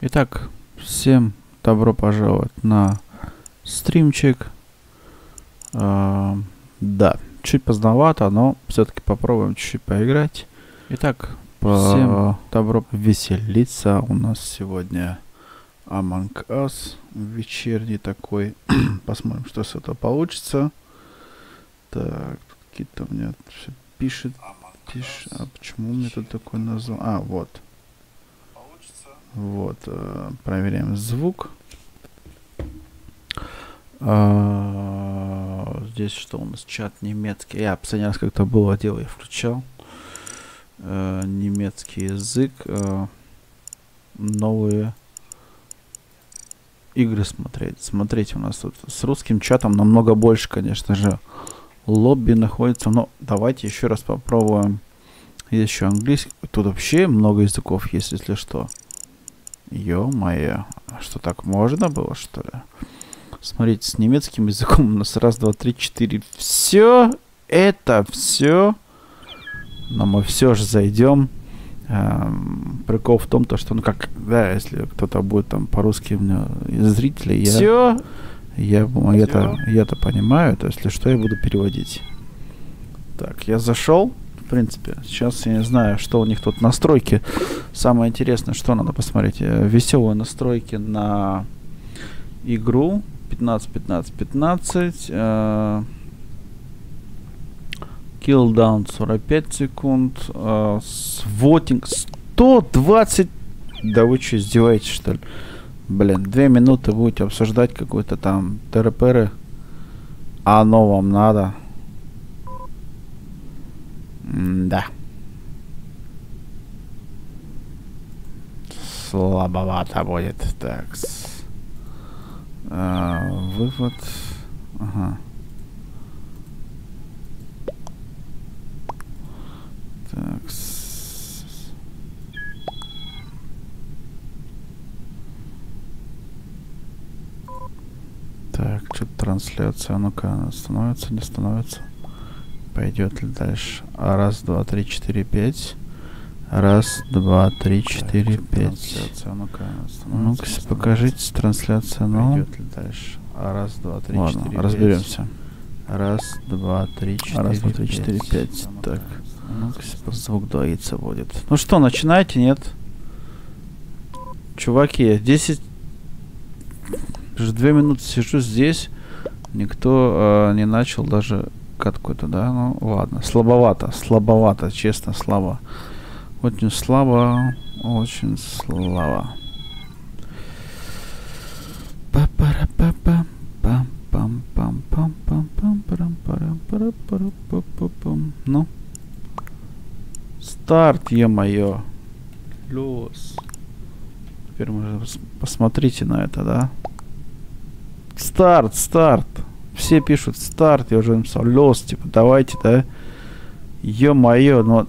Итак, всем добро пожаловать на стримчик. А, да, чуть поздновато, но все-таки попробуем чуть-чуть поиграть. Итак, всем добро веселиться. У нас сегодня Among Us вечерний такой. Посмотрим, что с этого получится. Так, какие-то у меня все пишет. Пишет. А почему у меня тут такой назвал? А, вот. Вот, э, проверяем звук. А, здесь что у нас? Чат немецкий. Я последний раз как-то было дело, я включал. А, немецкий язык. А, новые игры смотреть. Смотрите, у нас тут с русским чатом намного больше, конечно же. Лобби находится. Но давайте еще раз попробуем. Есть еще английский. Тут вообще много языков есть, если что. Ё-моё, что так можно было, что ли? Смотрите, с немецким языком у нас раз, два, три, четыре. Все это все. Но мы все же зайдем. Эм, прикол в том, то, что, ну как, да, если кто-то будет там по-русски у меня зрители, я... Все. Я, я-то, я-то понимаю, то если что, я буду переводить. Так, я зашел в принципе. Сейчас я не знаю, что у них тут настройки. Самое интересное, что надо посмотреть. Э, Веселые настройки на игру. 15, 15, 15. Э, Killdown 45 секунд. Э, свотинг 120. Да вы что, издеваетесь, что ли? Блин, две минуты будете обсуждать какой-то там ТРПРы. А оно вам надо. Да. Слабовато будет. Так. А, вывод. Ага. Так. Так, что-то трансляция, ну-ка, становится, не становится? Пойдет ли дальше? А раз, два, три, четыре, пять. Раз, два, три, четыре, пять. Ну-ка, ну покажите трансляция, ну. Пойдет ли дальше? А раз, два, три, Ладно, четыре, разберемся. Раз, два, три, четыре, раз, два, три, четыре, пять. Так. Ну-ка, звук двоится будет. Ну что, начинайте, нет? Чуваки, 10... Уже две минуты сижу здесь. Никто э, не начал даже какой-то, да? Ну, ладно. Слабовато, слабовато, честно, слабо. Очень слабо, очень слабо. Ну. Старт, е-мое. Плюс. Теперь мы посмотрите на это, да? Старт, старт все пишут старт, я уже написал лес, типа, давайте, да. Ё-моё, но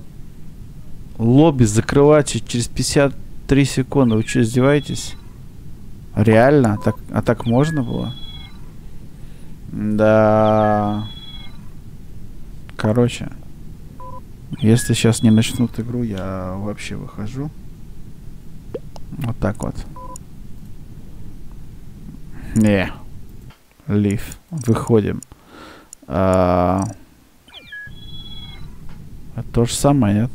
лобби закрывать через 53 секунды. Вы что, издеваетесь? Реально? А так, а так можно было? Да. Короче. Если сейчас не начнут игру, я вообще выхожу. Вот так вот. Не. Leave. Выходим. А... Это то же самое, нет?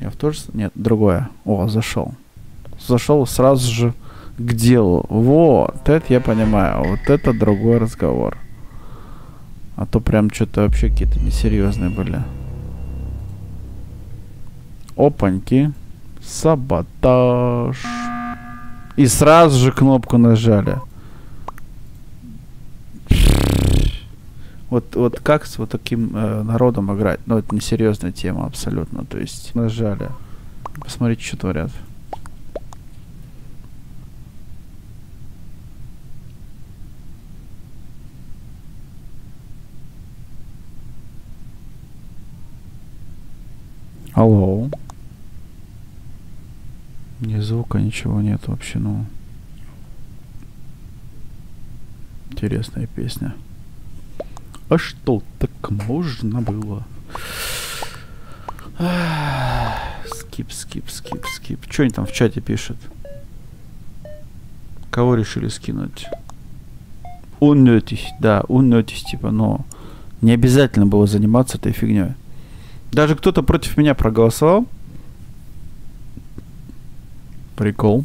Я в то же... Нет, другое. О, зашел. Зашел сразу же к делу. Вот, это я понимаю. Вот это другой разговор. А то прям что-то вообще какие-то несерьезные были. Опаньки. Саботаж. И сразу же кнопку нажали. Вот, вот как с вот таким э, народом играть? Ну, это несерьезная тема абсолютно. То есть нажали. Посмотрите, что творят. Алло. Ни звука, ничего нет вообще, ну. Интересная песня. А что, так можно было? Скип, скип, скип, скип. Что они там в чате пишут? Кого решили скинуть? Unnötig, да, unnötig, типа, но не обязательно было заниматься этой фигней. Даже кто-то против меня проголосовал. Прикол.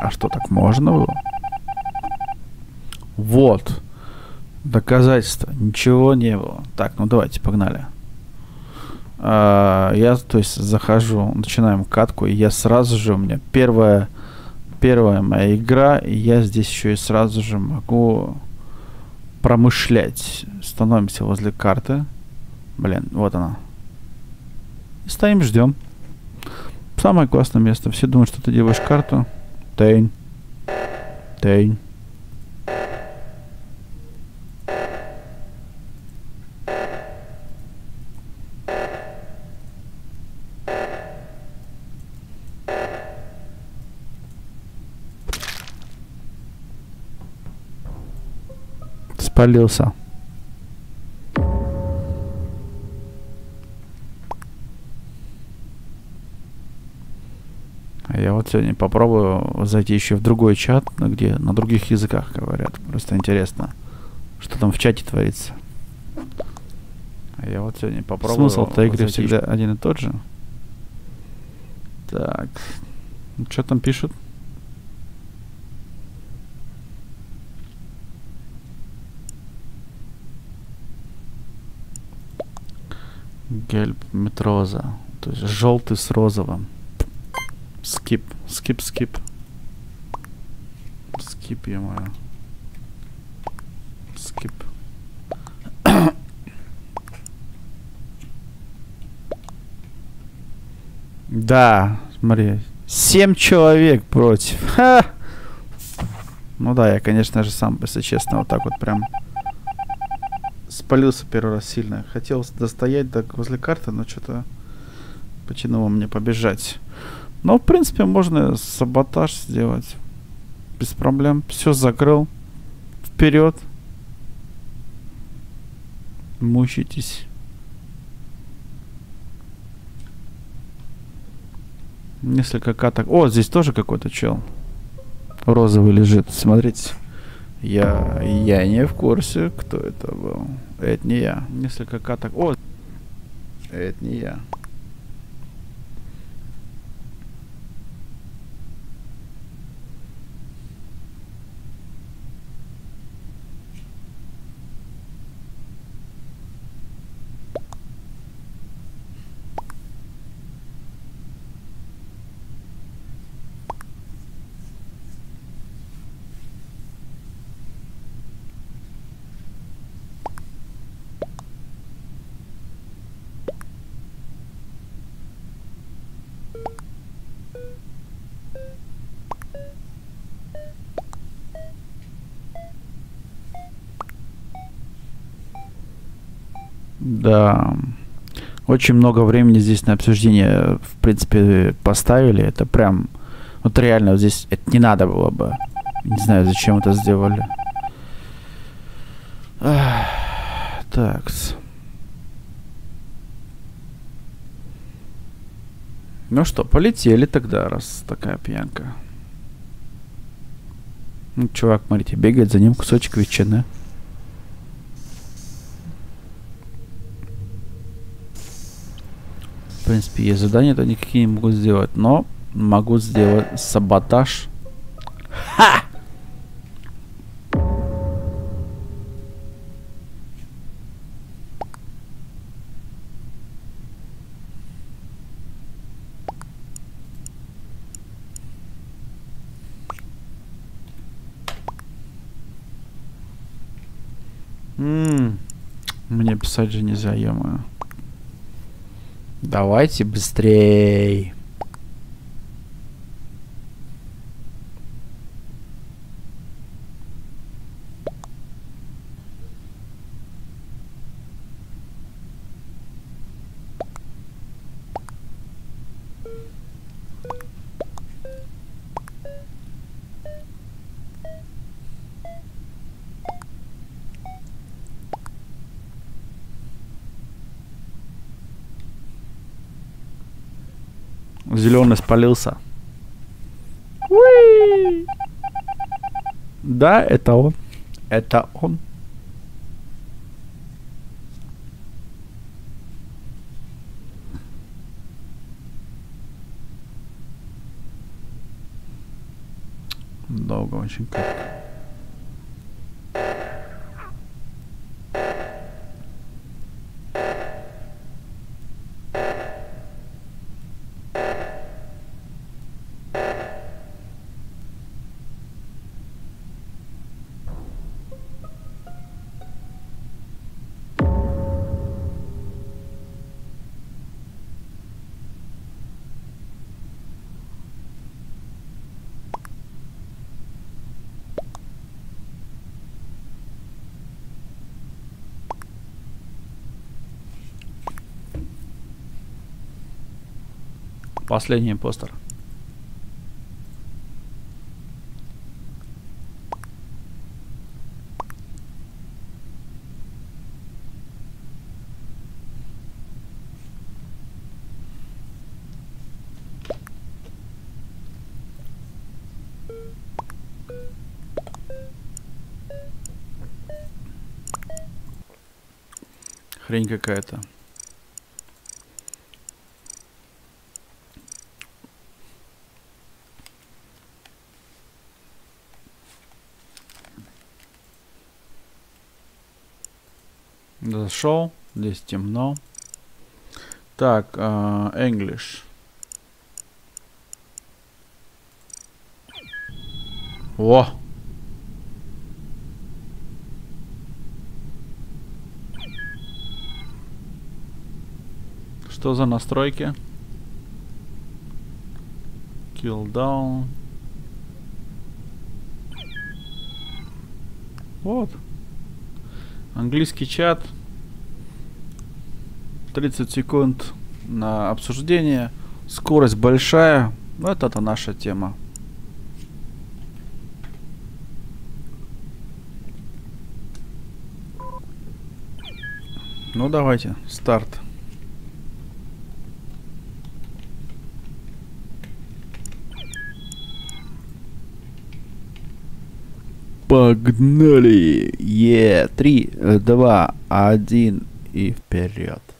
А что, так можно было? Вот. Доказательства. Ничего не было. Так, ну давайте, погнали. А, я, то есть, захожу, начинаем катку, и я сразу же, у меня первая, первая моя игра, и я здесь еще и сразу же могу промышлять. Становимся возле карты. Блин, вот она. Стоим, ждем. Самое классное место. Все думают, что ты делаешь карту. Тейн. Тейн. Спалился. Я вот сегодня попробую зайти еще в другой чат, где на других языках говорят. Просто интересно, что там в чате творится. Я вот сегодня попробую... Смысл этой игры всегда еще... один и тот же. Так. Ну, что там пишут? Гельб метроза. То есть желтый с розовым. Скип, скип, скип. Скип, я мою. Скип. да, смотри. Семь человек против. Ха! Ну да, я, конечно же, сам, если честно, вот так вот прям спалился первый раз сильно. Хотел достоять так возле карты, но что-то потянуло мне побежать. Но, в принципе, можно саботаж сделать. Без проблем. Все закрыл. Вперед. Мучитесь. Несколько каток. О, здесь тоже какой-то чел. Розовый лежит. Смотрите. Я, я не в курсе, кто это был. Это не я. Несколько каток. О, это не я. Да. Очень много времени здесь на обсуждение, в принципе, поставили. Это прям... Вот реально, вот здесь это не надо было бы. Не знаю, зачем это сделали. Так. Ну что, полетели тогда, раз такая пьянка. Ну, чувак, смотрите, бегает за ним кусочек ветчины. В принципе, я задания-то никакие не могу сделать, но могу сделать саботаж. Ха! Мне писать же нельзя, ё -моё. Давайте быстрей. Зеленый спалился. Уи! Да, это он. Это он. Долго очень как. Последний постер. Хрень какая-то. Зашел. Здесь темно. Так, uh, English. О! Что за настройки? Kill down. Вот. Английский чат. 30 секунд на обсуждение. Скорость большая. Это, это наша тема. Ну, давайте, старт. Погнали! Е, три, два, один и вперед.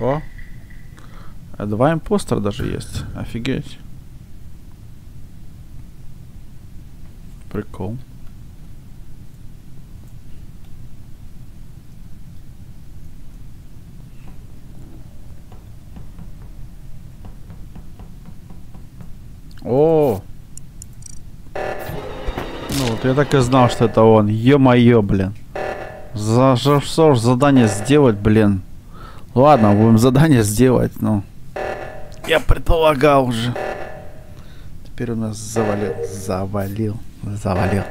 О! А два импостера даже есть. Офигеть. Прикол. О! Ну вот я так и знал, что это он. Ё-моё, блин. За что ж задание сделать, блин? Ладно, будем задание сделать, ну. Я предполагал уже. Теперь у нас завалил. Завалил. Завалил.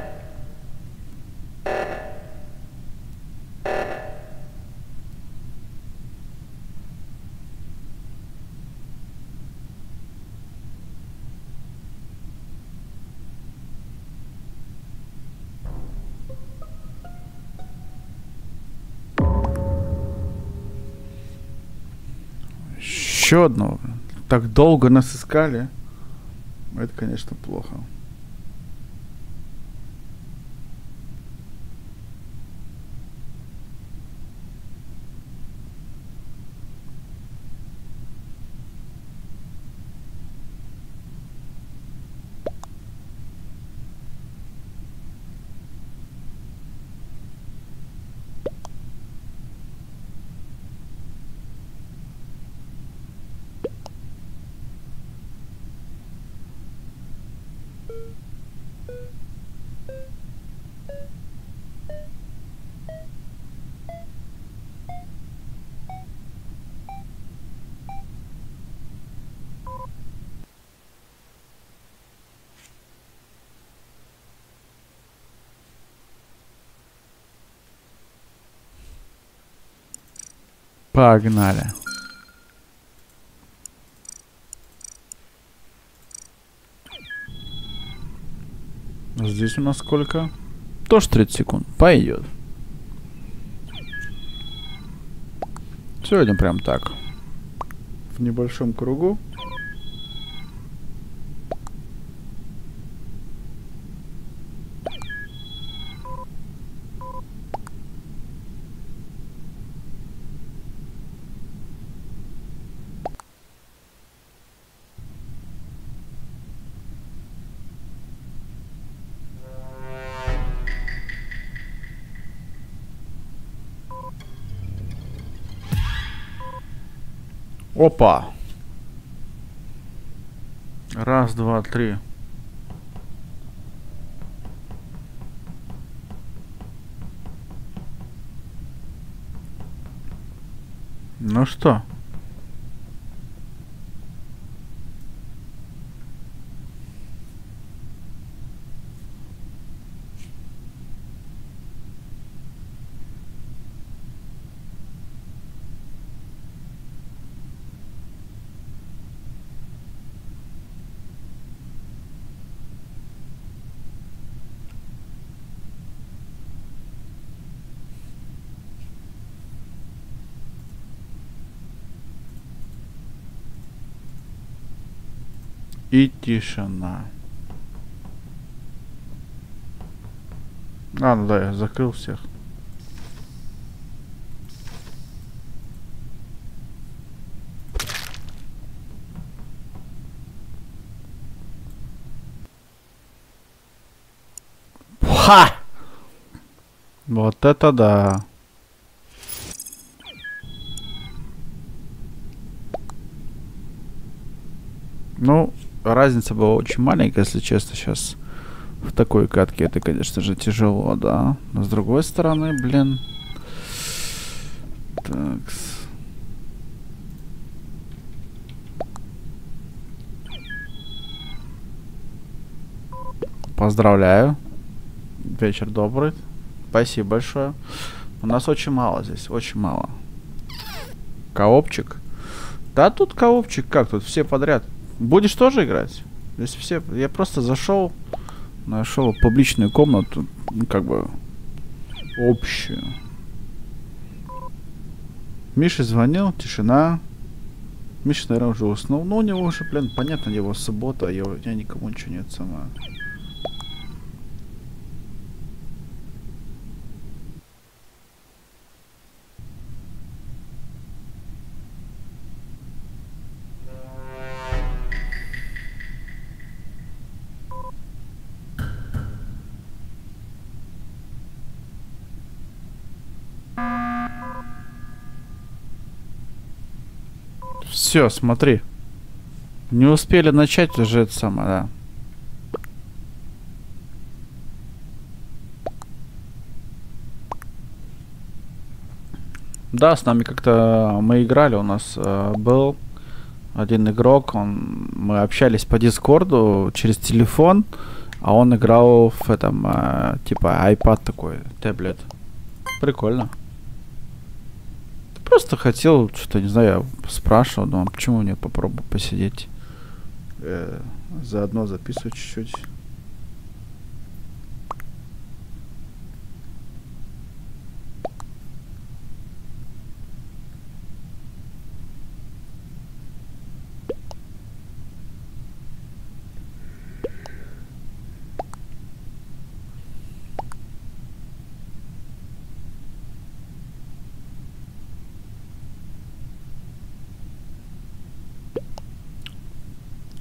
Еще одного. Так долго нас искали. Это, конечно, плохо. Погнали. Здесь у нас сколько? Тоже 30 секунд. Пойдет. Сегодня прям так. В небольшом кругу. Опа. Раз, два, три. Ну что? И тишина. А, ну да, я закрыл всех. Ха! Вот это да. Ну, разница была очень маленькая, если честно, сейчас в такой катке это, конечно же, тяжело, да. Но с другой стороны, блин. Так. Поздравляю. Вечер добрый. Спасибо большое. У нас очень мало здесь, очень мало. Коопчик. Да тут коопчик как тут, все подряд. Будешь тоже играть? Здесь все... Я просто зашел, нашел публичную комнату, ну, как бы общую. Миша звонил, тишина. Миша, наверное, уже уснул. Но у него уже, блин, понятно, его суббота, я, я никому ничего нет сама. Все, смотри. Не успели начать уже это самое, да. Да, с нами как-то мы играли, у нас э, был один игрок, он, мы общались по Дискорду через телефон, а он играл в этом, э, типа, iPad такой, таблет. Прикольно. Просто хотел, что-то, не знаю, я спрашивал, думал, почему мне попробовать посидеть. Э, заодно записывать чуть-чуть.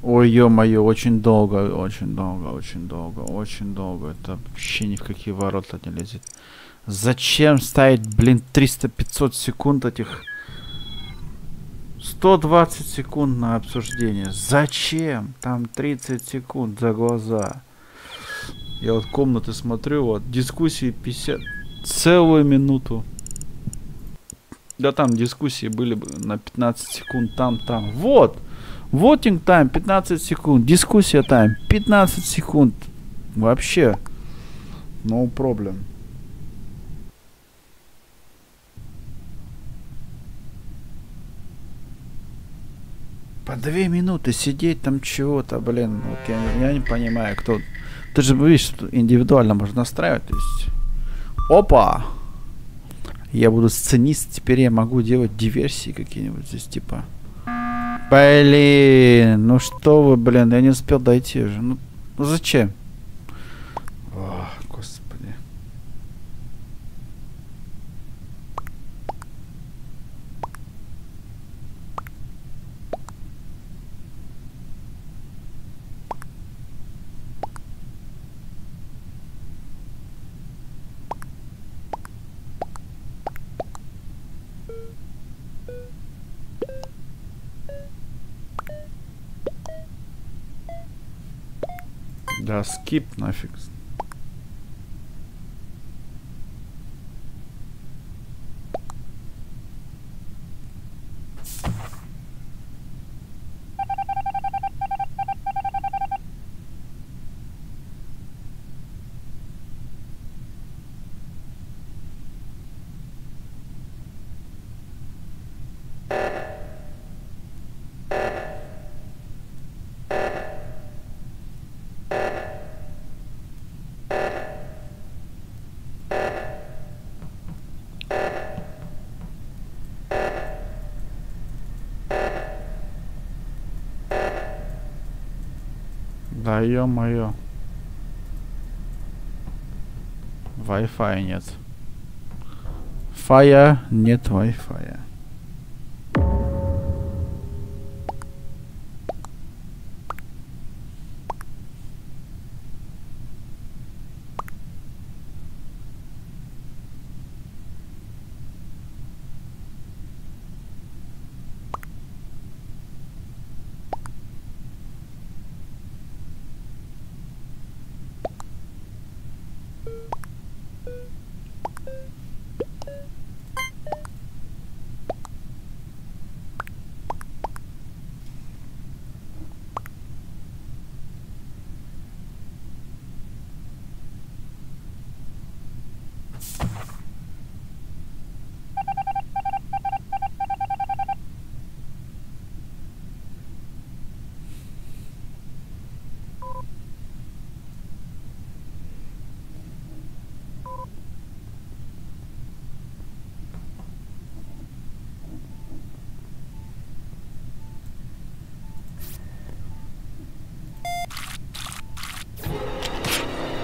Ой, ё-моё, очень долго, очень долго, очень долго, очень долго. Это вообще ни в какие ворота не лезет. Зачем ставить, блин, 300-500 секунд этих... 120 секунд на обсуждение. Зачем? Там 30 секунд за глаза. Я вот комнаты смотрю, вот, дискуссии 50... Целую минуту. Да там дискуссии были бы на 15 секунд, там, там. Вот! Вотинг тайм 15 секунд. Дискуссия тайм 15 секунд. Вообще. No problem. По две минуты сидеть там чего-то, блин. Вот я, я не понимаю, кто... Ты же видишь, что индивидуально можно настраивать. То есть... Опа! Я буду сценист, теперь я могу делать диверсии какие-нибудь здесь, типа. Блин, ну что вы, блин, я не успел дойти уже. Ну, ну зачем? О, господи. Да, скип нафиг. Да ё-моё. Wi-Fi нет. Фая нет Wi-Fi.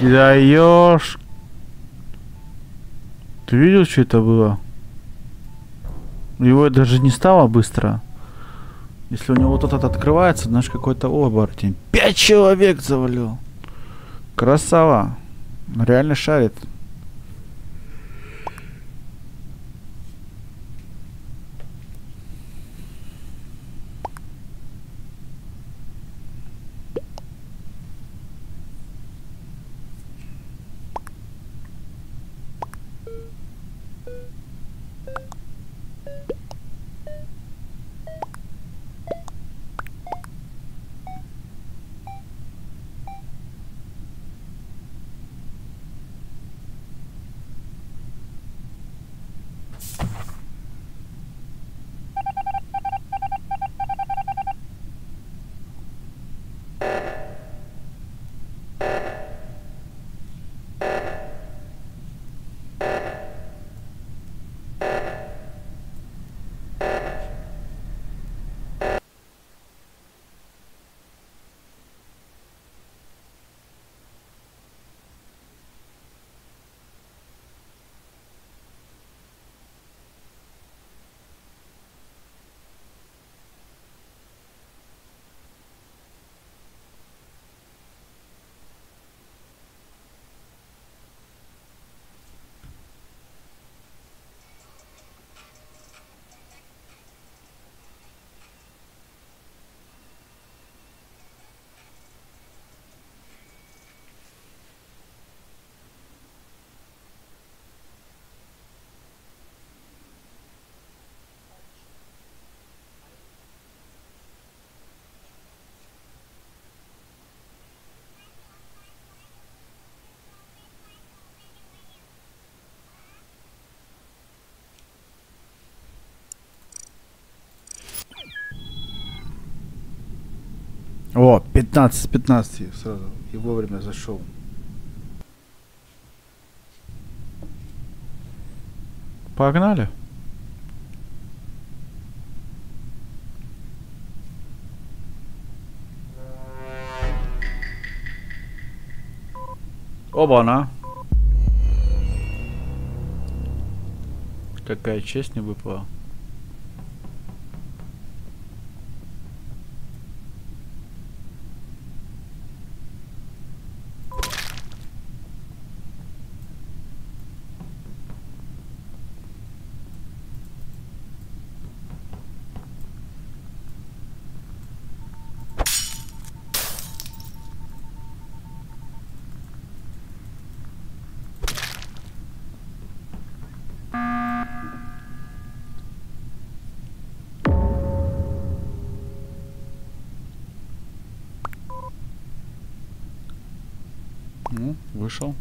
Даешь. Ты видел, что это было? Его даже не стало быстро. Если у него вот этот открывается, знаешь, какой-то оборотень. Пять человек завалил. Красава. Реально шарит. О, 15 15 сразу. И вовремя зашел. Погнали. Оба-на. Какая честь не выпала. Ну, вышел.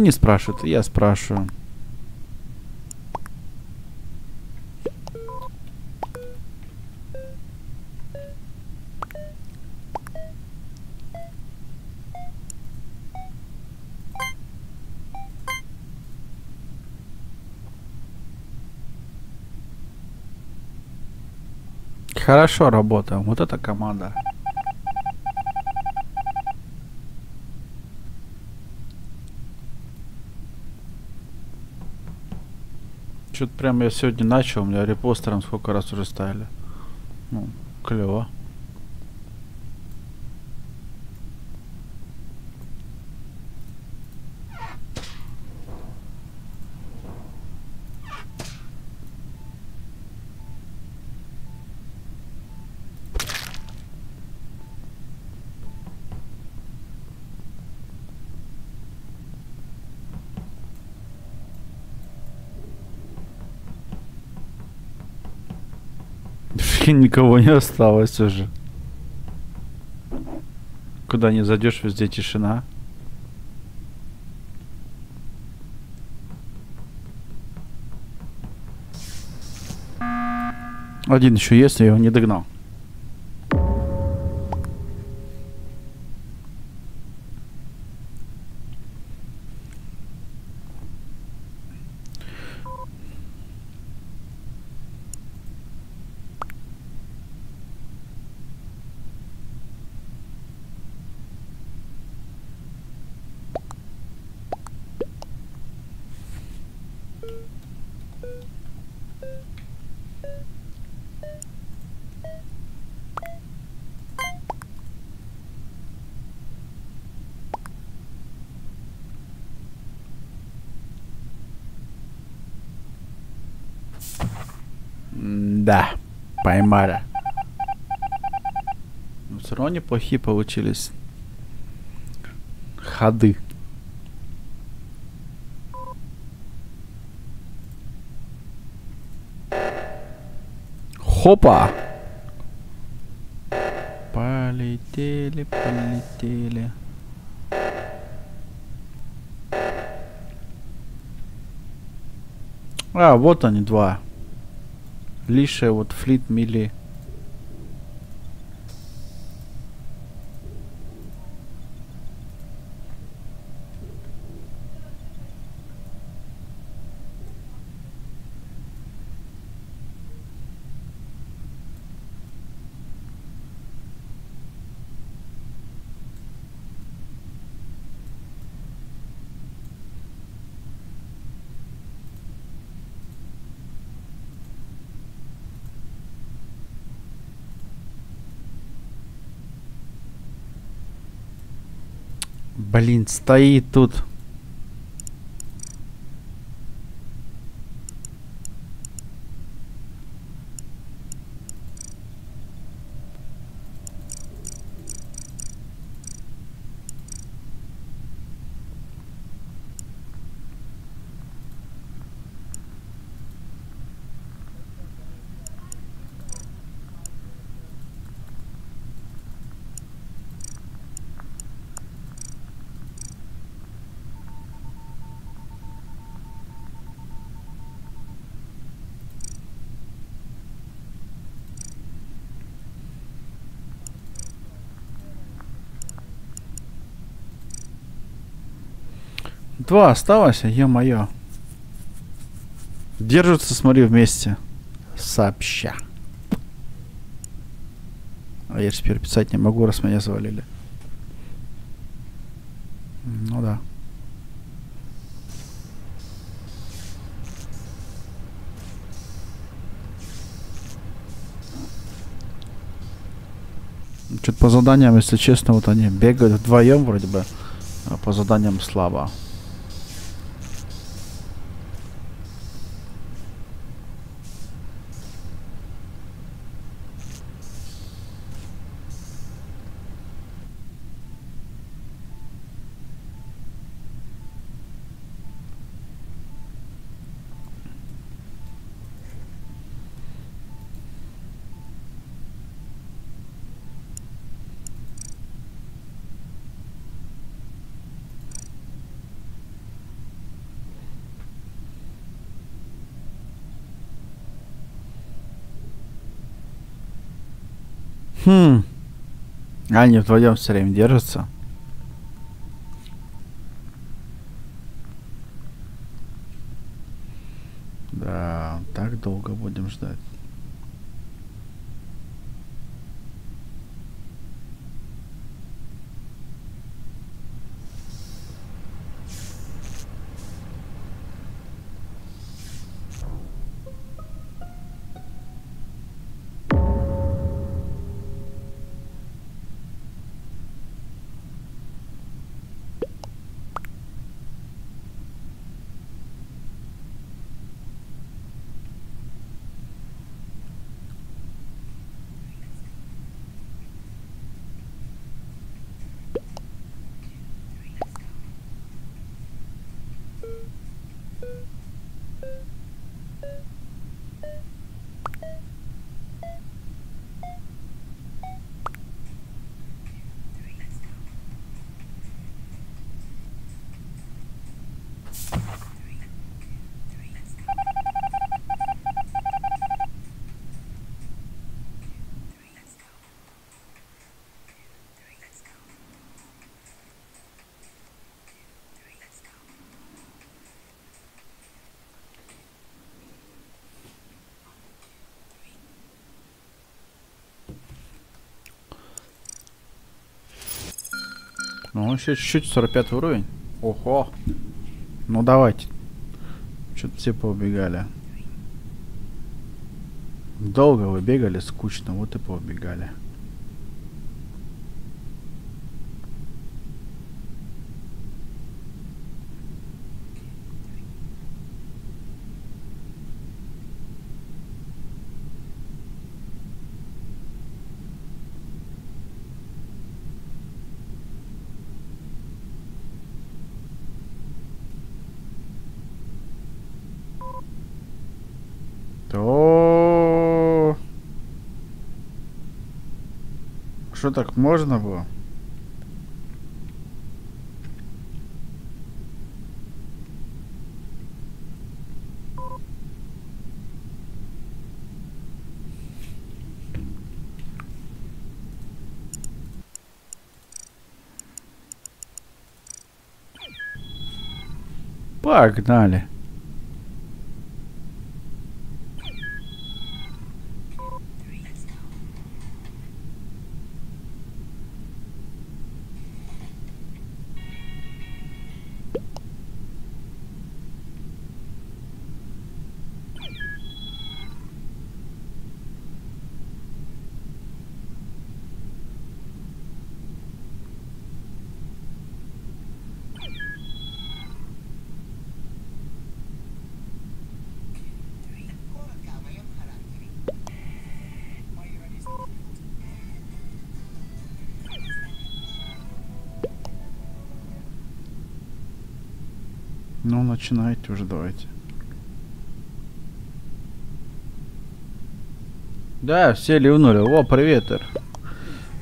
Они спрашивают, я спрашиваю. Хорошо работаем. Вот эта команда. Что-то прям я сегодня начал, у меня репостером сколько раз уже ставили. Ну, клево. Никого не осталось уже. Куда не зайдешь, везде тишина. Один еще есть, я его не догнал. Да, поймали. Но все равно неплохие получились ходы. Хопа! Полетели, полетели. А, вот они два. Лише, вот флит, мили. Блин, стоит тут. Два осталось, а ё-моё. Держатся, смотри, вместе. Сообща. А я теперь писать не могу, раз меня завалили. Ну да. Что-то по заданиям, если честно, вот они бегают вдвоем вроде бы, а по заданиям слабо. Хм. Они вдвоем все время держатся. Да, так долго будем ждать. Ну, еще чуть-чуть, 45 уровень. Ого. Ну, давайте. Что-то все поубегали. Долго вы бегали, скучно, вот и поубегали. То... Что так можно было? Погнали. Начинайте уже, давайте. Да, все ливнули. О, привет, Эр.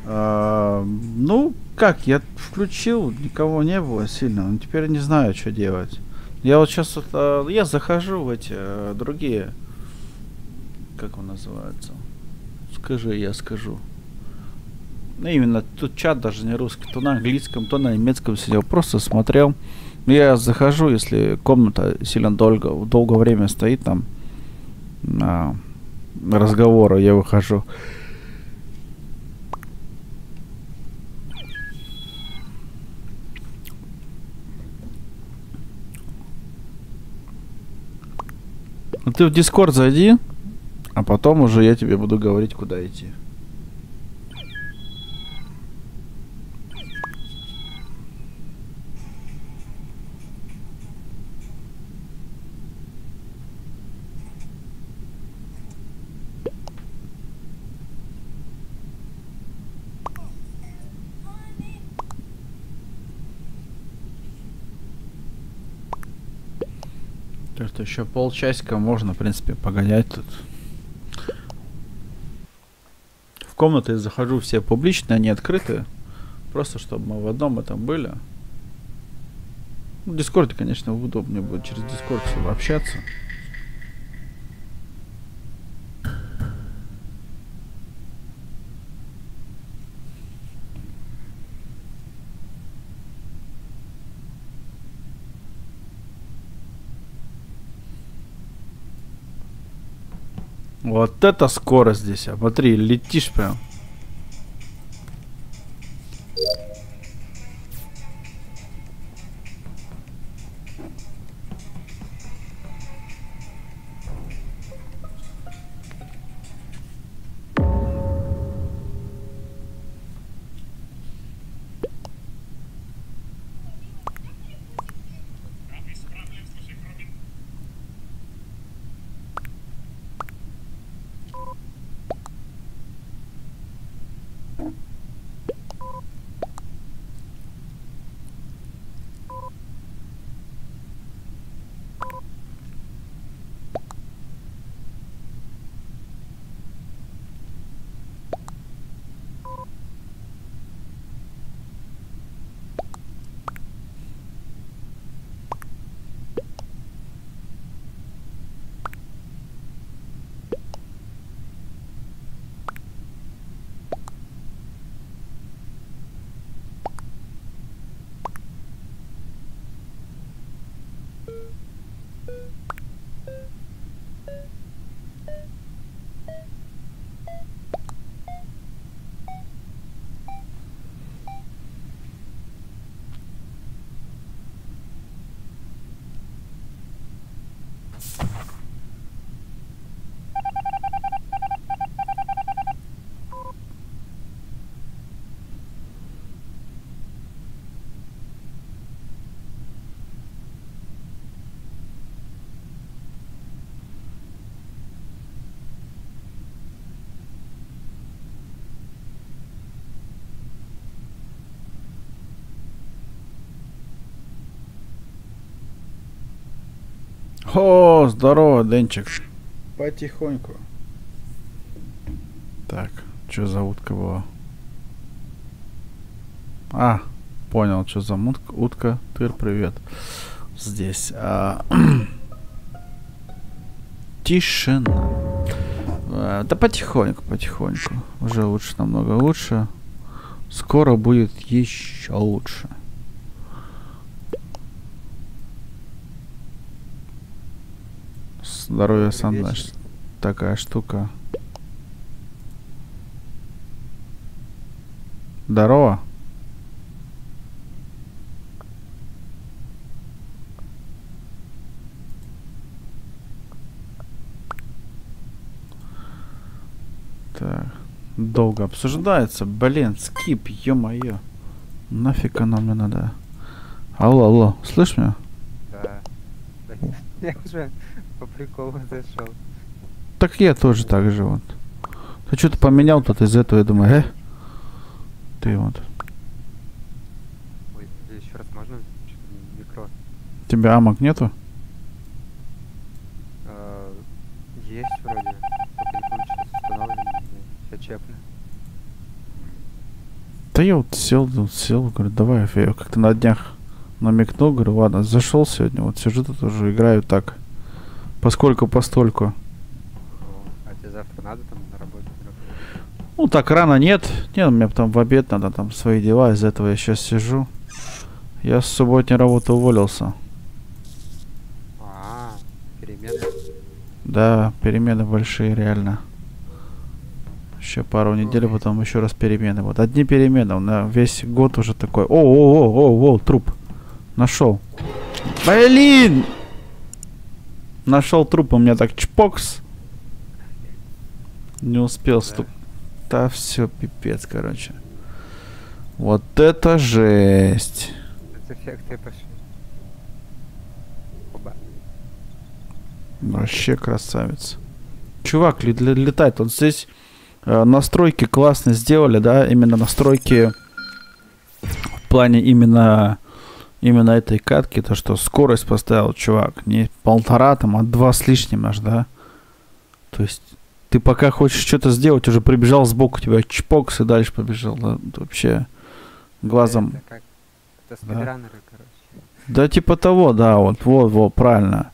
А, ну, как, я включил, никого не было сильно, но теперь не знаю, что делать. Я вот сейчас, вот, а, я захожу в эти а, другие, как он называется? Скажи, я скажу. Ну, именно тут чат даже не русский, то на английском, то на немецком сидел, просто смотрел Я захожу, если комната сильно долго, долго время стоит там на разговора, я выхожу. Ну, ты в Дискорд зайди, а потом уже я тебе буду говорить, куда идти. Так что еще полчасика можно, в принципе, погонять тут. В комнаты захожу все публичные, они открытые. Просто чтобы мы в одном этом были. Ну, в Дискорде, конечно, удобнее будет через Дискорд общаться. Вот это скорость здесь. А смотри, летишь прям. О, здорово, Денчик. Потихоньку. Так, что за утка была? А, понял, что за утка. Утка, тыр, привет. Здесь. А... Тишина. А, да потихоньку, потихоньку. Уже лучше, намного лучше. Скоро будет еще лучше. Здоровье сам наш. Такая штука. Здорово. Так. Долго обсуждается. Блин, скип, ё-моё. Нафиг оно мне надо. Алло, алло, слышь меня? Да. По приколу зашел. Так я тоже так же вот. Ты что-то поменял тут из этого, я думаю, э? Ты вот. Ой, еще раз можно? Микро. Тебя амок нету? А, есть вроде. Только не установлено. Все чепно. Да я вот сел, тут сел, говорю, давай, я как-то на днях намекнул, говорю, ладно, зашел сегодня, вот сижу тут уже, играю так, поскольку постольку. А тебе завтра надо там на работу? Ну, так рано нет. Нет, у меня там в обед надо там свои дела, из-за этого я сейчас сижу. Я с субботней работы уволился. А, перемены. Да, перемены большие, реально. Еще пару недель, потом еще раз перемены. Вот одни перемены, на весь год уже такой. О, о, о, о, о, труп. Нашел. Блин! Нашел труп, у меня так чпокс. Не успел Да. стук. Да все, пипец, короче. Вот это жесть. Спецэффекты пошли. Оба. Вообще красавец. Чувак летает. Вот здесь э, настройки классно сделали, да, именно настройки в плане именно именно этой катки, то что скорость поставил чувак, не полтора там, а два с лишним аж, да. То есть ты пока хочешь что-то сделать, уже прибежал сбоку тебя чпокс и дальше побежал. Да, вообще глазом. Это как... Это Да. спидранеры, короче. Да типа того, да, вот, вот, вот, правильно.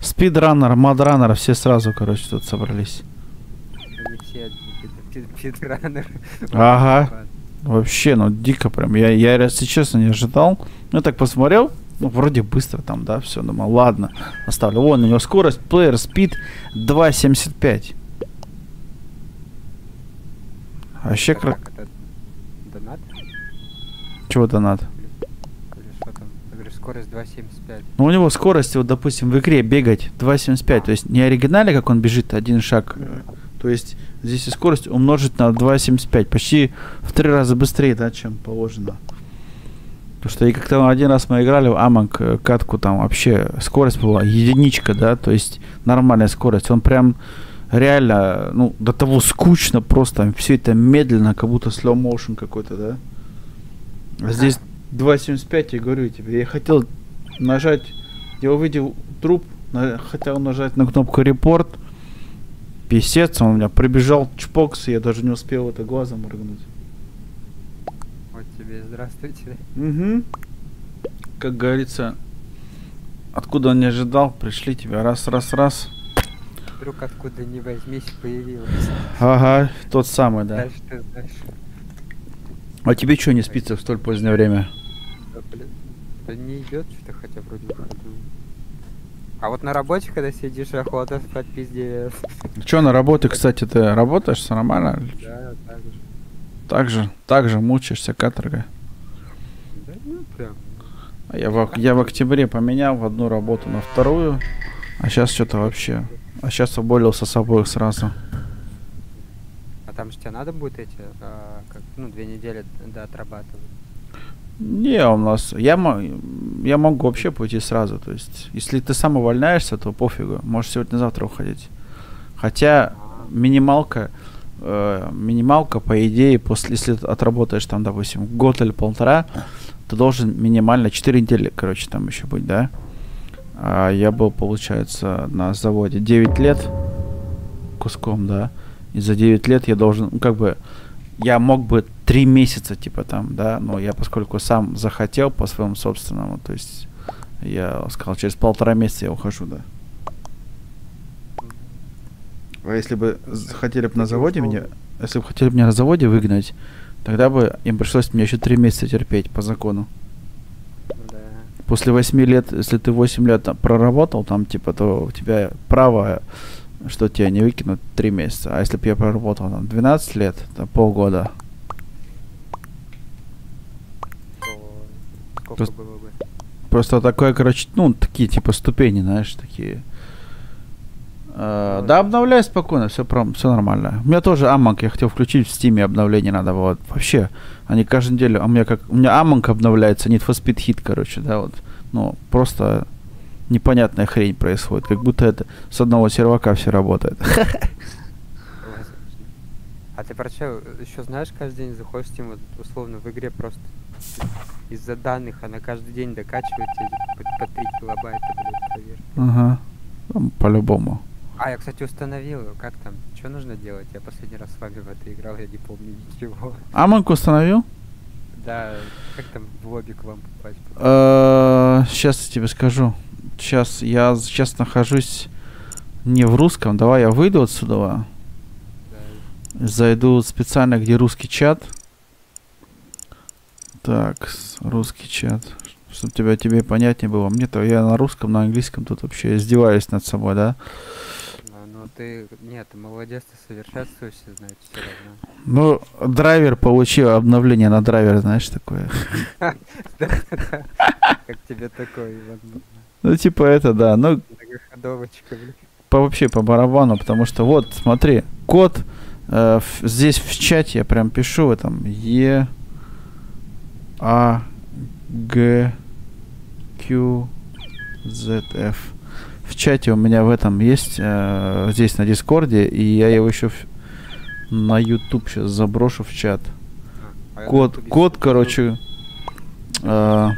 Спидраннер, мадраннер, все сразу, короче, тут собрались. Ага. Вообще, ну дико прям. Я, я, если честно, не ожидал. Ну, я так посмотрел, ну, вроде быстро там, да, все, думал, ладно, оставлю. Вон, у него скорость, player speed 2.75. Вообще, Это кра... это донат? Я говорю, скорость 2.75. Ну, у него скорость, вот, допустим, в игре бегать 2.75. То есть не оригинале, как он бежит, один шаг. э, То есть здесь и скорость умножить на 2.75. Почти в три раза быстрее, да, чем положено. Потому что и как-то один раз мы играли в Аманг э, катку, там вообще скорость была единичка, да, то есть нормальная скорость. Он прям реально, ну, до того скучно просто, все это медленно, как будто slow motion какой-то, да. А здесь 2.75, я говорю тебе, я хотел нажать, я увидел труп, на- хотел нажать на кнопку репорт, писец, он у меня прибежал чпокс, и я даже не успел это глазом моргнуть. И здравствуйте. Угу. Как говорится, откуда он не ожидал, пришли тебя раз, раз, раз. Вдруг откуда ни возьмись появился. Ага, тот самый, да. Дальше ты знаешь. А тебе что не спится в столь позднее время? Да, блин. Да не идет что-то, хотя вроде бы. А вот на работе, когда сидишь, охота спать пиздец. Че на работе, кстати, ты работаешь нормально? Да, так же. Так же, так же мучаешься каторгой. Да, ну прям. А Я в, я в октябре поменял в одну работу на вторую, а сейчас что-то вообще. А сейчас уволился с обоих сразу. А там же тебе надо будет эти, а, как, ну, две недели до отрабатывать. Не, у нас. Я, я могу вообще пойти сразу. То есть, если ты сам увольняешься, то пофигу. Можешь сегодня-завтра уходить. Хотя минималка, э, минималка, по идее, после, если отработаешь там, допустим, год или полтора, ты должен минимально 4 недели, короче, там еще быть, да? А я был, получается, на заводе 9 лет куском, да. И за 9 лет я должен, ну, как бы, я мог бы 3 месяца, типа, там, да, но я, поскольку сам захотел по своему собственному, то есть, я сказал, через полтора месяца я ухожу, да. А если бы хотели бы на заводе меня, если бы хотели бы меня на заводе выгнать, тогда бы им пришлось мне еще 3 месяца терпеть по закону. Да. После 8 лет, если ты 8 лет там проработал, там, типа, то у тебя право, что тебя не выкинут 3 месяца. А если бы я проработал там 12 лет, то полгода, То Просто- бы? Просто такое, короче, ну, такие типа ступени, знаешь, такие. Э, да, обновляй спокойно, все, все нормально. У меня тоже Among, я хотел включить в Steam е обновление надо, вот. Вообще, они каждую неделю, а у меня как, у меня Among обновляется, Need for Speed Heat, короче, да, вот. Ну, просто непонятная хрень происходит, как будто это с одного сервака все работает. А ты про что, еще знаешь, каждый день заходишь в Steam, вот, условно, в игре просто из-за данных она каждый день докачивает тебе по, по 3 килобайта, блядь, проверки. Ага, по-любому. А, я, кстати, установил, как там, что нужно делать? Я последний раз с вами в это играл, я не помню ничего. Аманг установил? Да, как там в лобби к вам попасть? Сейчас я тебе скажу. Сейчас я сейчас нахожусь не в русском. Давай я выйду отсюда. Да. Зайду специально, где русский чат. Так, русский чат. Чтобы тебя, тебе понятнее было. Мне-то я на русском, на английском тут вообще издеваюсь над собой, да? Ты, нет, ты молодец, ты совершенствуешься, значит, все равно. Ну, драйвер получил обновление на драйвер, знаешь, такое. Как тебе Иван? Ну, типа это, да. Ну, по, вообще по барабану, потому что вот, смотри, код э, в- здесь в чате я прям пишу в этом E A G Q Z F. В чате у меня в этом есть, э, здесь на Discord е, и я его еще на YouTube сейчас заброшу в чат. А, а Код, код, короче, э,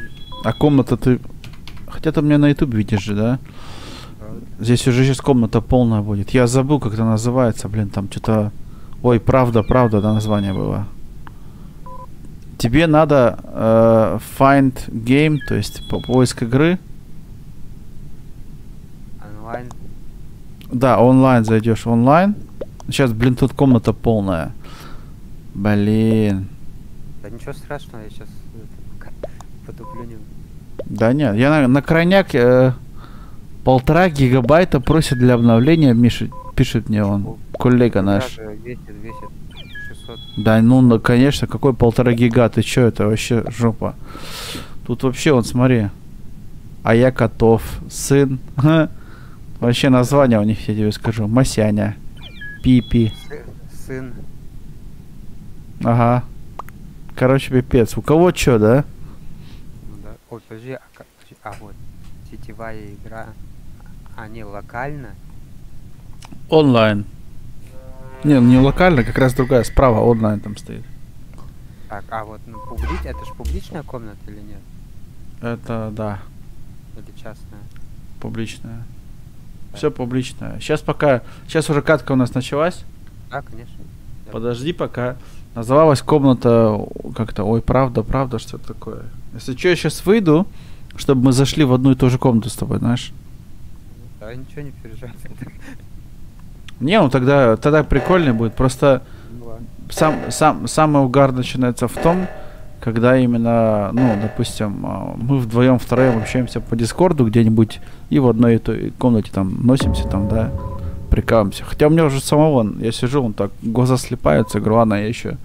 а комната ты, хотя ты меня на YouTube видишь же, да? да, Здесь уже сейчас комната полная будет. Я забыл, как это называется, блин, там что-то... Ой, правда, правда, да, название было. Тебе надо э, find game, то есть по поиск игры. Онлайн. Да, онлайн зайдешь онлайн. Сейчас, блин, тут комната полная. Блин. Да ничего страшного, я сейчас потуплю немного. Да нет, я на, на крайняк э, полтора гигабайта просит для обновления, Миша, пишет мне он, коллега наш. Весит, весит 600. Да, ну, ну, конечно, какой полтора гига, ты чё, это вообще жопа. Тут вообще, вот смотри. А я котов, сын. Вообще название у них, я тебе скажу. Масяня. Пипи. Сы- Сын. Ага. Короче, пипец. У кого чё, да? Ну да. Ой, подожди, а, как- подожди, а вот сетевая игра, не локально? Онлайн. Не, ну не локально, как раз другая. Справа онлайн там стоит. Так, а вот ну, публи- это же публичная комната или нет? Это, да, Или частная? публичная. Все публичное. Сейчас пока... Сейчас уже катка у нас началась. Да, конечно. Подожди пока. Называлась комната как-то, ой, правда, правда, что такое. Если что, я сейчас выйду, чтобы мы зашли в одну и ту же комнату с тобой, знаешь. Да, ничего не переживай. Не, ну тогда, тогда прикольно будет. Просто Ну сам, сам, самый угар начинается в том, когда именно, ну, допустим, а, мы вдвоем, втроем общаемся по Дискорду где-нибудь и в одной и той комнате там носимся там, да, прикалываемся. Хотя у меня уже самого, я сижу, он так, глаза слепаются, говорю, ладно, я еще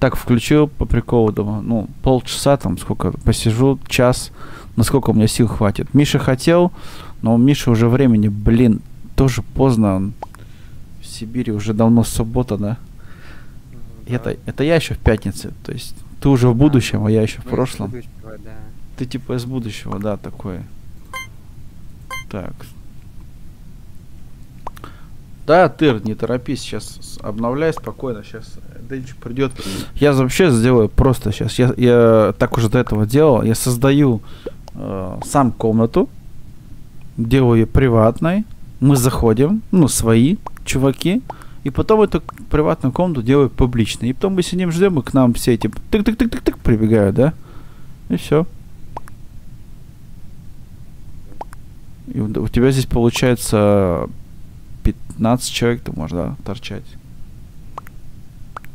так включил по приколу, думаю, ну, полчаса там, сколько, посижу, час, насколько у меня сил хватит. Миша хотел, но у Миши уже времени, блин, тоже поздно, он в Сибири уже давно суббота, да? Ну, Это, да. это я еще в пятнице, то есть ты уже в будущем, а я еще в прошлом. Ты типа из будущего, да, такой. Так. Да, Тыр, не торопись, сейчас обновляй спокойно, сейчас Денчик придет. Я вообще сделаю просто сейчас, я, я так уже до этого делал, я создаю э, сам комнату, делаю ее приватной, мы заходим, ну, свои чуваки, и потом эту приватную комнату делаю публичной. И потом мы сидим, ждем, и к нам все эти тык-тык-тык-тык прибегают, да? И все. И у тебя здесь получается 15 человек, ты можешь, да, торчать.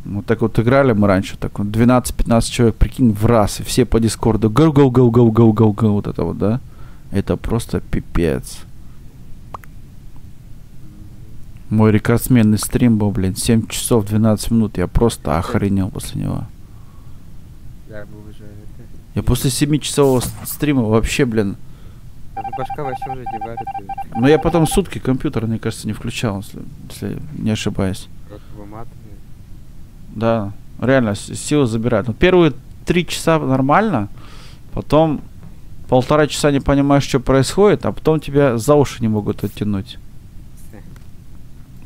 Вот так вот играли мы раньше, так вот 12-15 человек, прикинь, в раз, и все по дискорду, go go go go go go go вот это вот, да? Это просто пипец. Мой рекордсменный стрим был, блин, 7 часов 12 минут, я просто охренел после него. Я после 7-часового с- стрима вообще, блин, и но я потом сутки компьютер, мне кажется, не включал, если, если не ошибаюсь. Да, реально, силы забирают. Но первые три часа нормально, потом полтора часа не понимаешь, что происходит, а потом тебя за уши не могут оттянуть.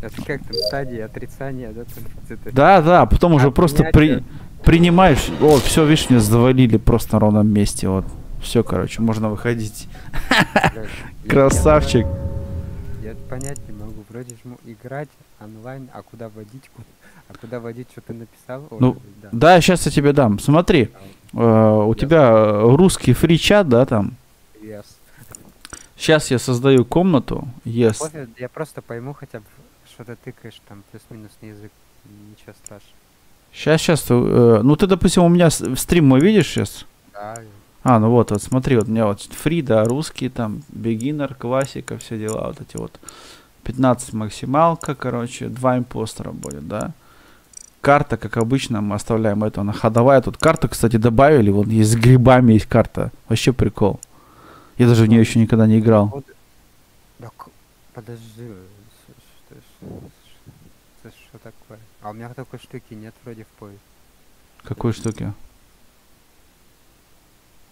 Это как там стадии отрицания, да? там Да, да, а потом уже А просто при, принимаешь, о, все, видишь, меня завалили просто на ровном месте, вот. Все, короче, можно выходить. Красавчик. Я, понять не могу. Вроде жму играть онлайн, а куда водить? ку- А куда водить, что ты написал? Ну, да. Сейчас я тебе дам. Смотри, э, у тебя русский фри-чат, да, там. Yes. Сейчас я создаю комнату. Yes. Я просто пойму хотя бы, что ты тыкаешь там плюс-минус на язык. Ничего страшного. Сейчас, сейчас. ну ты, допустим, у меня стрим мой видишь сейчас? Да, А, ну вот, вот смотри, вот у меня вот фри, да, русский, там, бегинер, классика, все дела, вот эти вот. 15 максималка, короче, два импостера будет, да. Карта, как обычно, мы оставляем это на ходовая. Тут карту, кстати, добавили, вот есть с грибами есть карта. Вообще прикол. Я даже в нее еще никогда не играл. Вот. Да, к- подожди, ш- что, ш- ш- это что такое? А у меня такой штуки нет вроде в поиске. Какой штуки?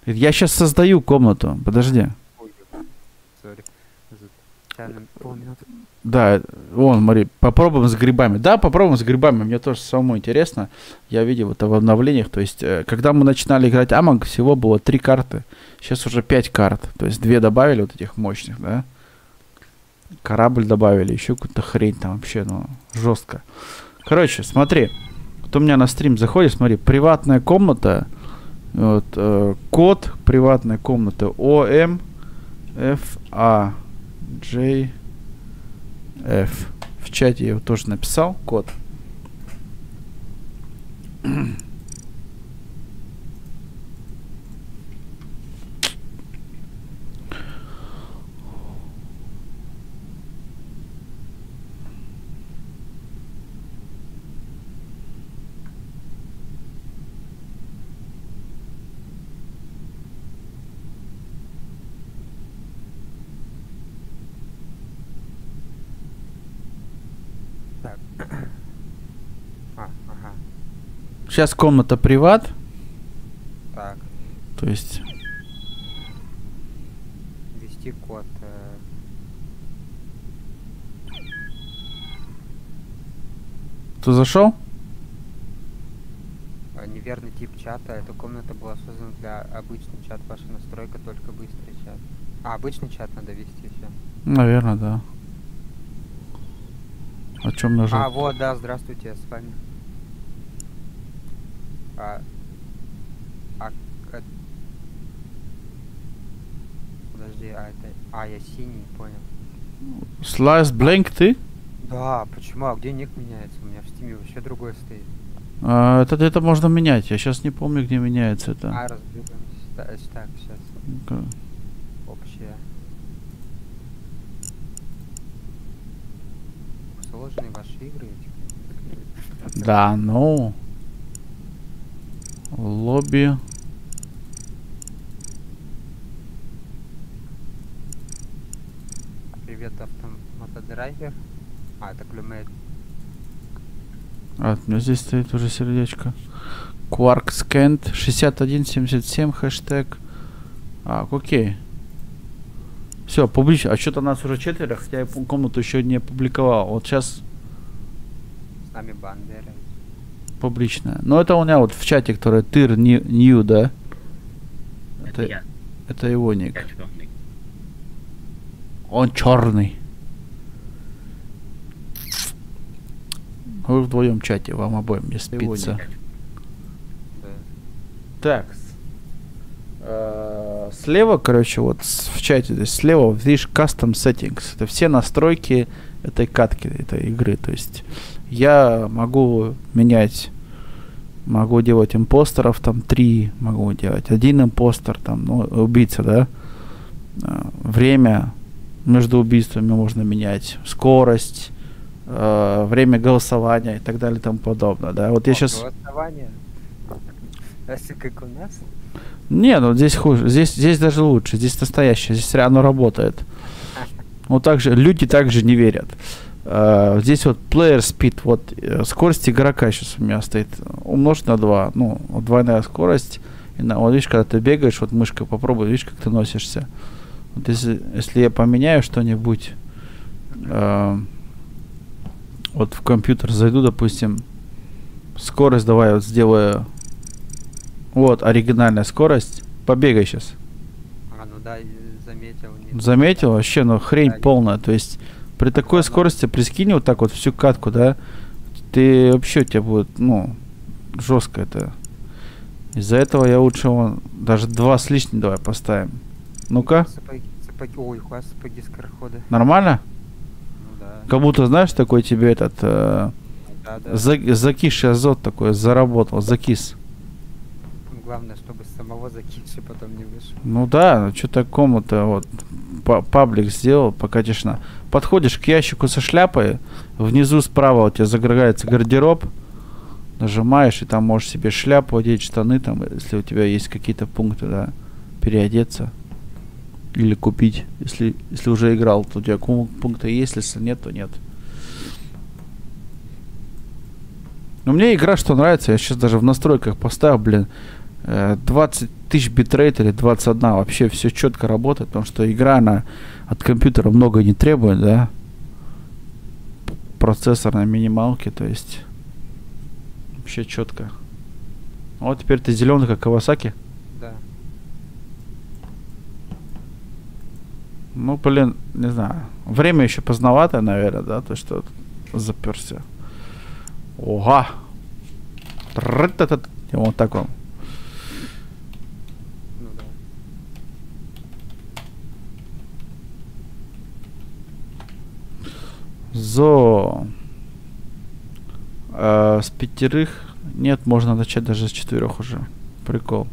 Я сейчас создаю комнату, подожди. Да, вон, смотри, попробуем с грибами. Да, попробуем с грибами, мне тоже самому интересно. Я видел это в обновлениях. То есть, э, когда мы начинали играть Амонг, всего было три карты. Сейчас уже пять карт. То есть, две добавили вот этих мощных, да. Корабль добавили, еще какую-то хрень там вообще, ну, жестко. Короче, смотри. Вот у меня на стрим заходит, смотри, приватная комната. Вот, э, код приватной комнаты ОМ F. В чате я его тоже написал, код. Так. А, ага. Сейчас комната приват, Так, то есть ввести код. э, ты зашел? э, Неверный тип чата. Эта комната была создана для обычный чат. Ваша настройка только быстрый чат. А, обычный чат надо вести все. Наверное, да. О чем нажал? А, вот, да, здравствуйте, с вами. А, а, э, подожди, а это, а, я синий, понял. Slice Blank ты? Да, почему? А где ник меняется? У меня в стиме вообще другой стоит. А, это, это можно менять. Я сейчас не помню, где меняется это. А, разбегаемся. Так, сейчас. Ну-ка. Общее. Сложные ваши игры. Да, ну. Лобби. Привет, автомотодрайвер. А, это клюмейт. А, у меня здесь стоит уже сердечко. Quark Scant 6177 хэштег. А, окей. Все, публично. А что-то нас уже четверо, хотя я комнату еще не опубликовал. Вот сейчас С нами Бандера. Публичная. Но это у меня вот в чате, который Тыр Нью, да? Это Это, я. это его ник. Я черный. Он черный. Вы вдвоем чате, вам обоим не спится. Так. Э, Слева, короче, вот в чате здесь слева видишь Custom Settings. Это все настройки этой катки, этой игры. То есть я могу менять, могу делать импостеров, там три могу делать. Один импостер, там, ну, убийца, да. Э, Время между убийствами можно менять. Скорость, э, время голосования и так далее и тому подобное, да. Вот я О, сейчас... Голосование. Если как у нас. Не, ну здесь хуже. Здесь, здесь даже лучше. Здесь настоящее. Здесь оно работает. Вот так же, люди также не верят. Э, здесь вот player speed, вот э, скорость игрока сейчас у меня стоит умножить на 2. Ну, вот двойная скорость. И на, вот видишь, когда ты бегаешь, вот мышкой попробуй, видишь, как ты носишься. Вот если, если я поменяю что-нибудь, э, вот в компьютер зайду, допустим, скорость давай вот сделаю вот, оригинальная скорость. Побегай сейчас. А, ну да, заметил. Заметил? Вообще, ну хрень Да, полная. То есть при такой скорости прискинь вот так вот всю катку, да, ты вообще у тебя будет, ну, жестко это. Из-за этого я лучше вон даже два с лишним давай поставим. Ну-ка, Сапоги, сапоги, ой, хуя сапоги скорохода. нормально? Ну да. Как будто, знаешь, такой тебе этот э, Да, да. за- закисший азот такой заработал, закис. главное, чтобы самого закидыша потом не вышел. Ну да, что такому-то вот па- паблик сделал, пока тишина. Подходишь к ящику со шляпой, внизу справа у тебя загружается гардероб, нажимаешь, и там можешь себе шляпу одеть, штаны там, если у тебя есть какие-то пункты, да, переодеться. Или купить, если, если уже играл, то у тебя пункты есть, если нет, то нет. Но мне игра что нравится, я сейчас даже в настройках поставил, блин, э, 20 тысяч битрейт или 21, вообще все четко работает, потому что игра, она от компьютера много не требует, да, процессор на минималке, то есть вообще четко. Вот теперь ты зеленый, как Кавасаки. Да. Ну, блин, не знаю. Время еще поздновато, наверное, да, то что заперся. Ога! Вот так он. Ну да. Зо. А, с пятерых нет, можно начать даже с четырех уже. Прикол.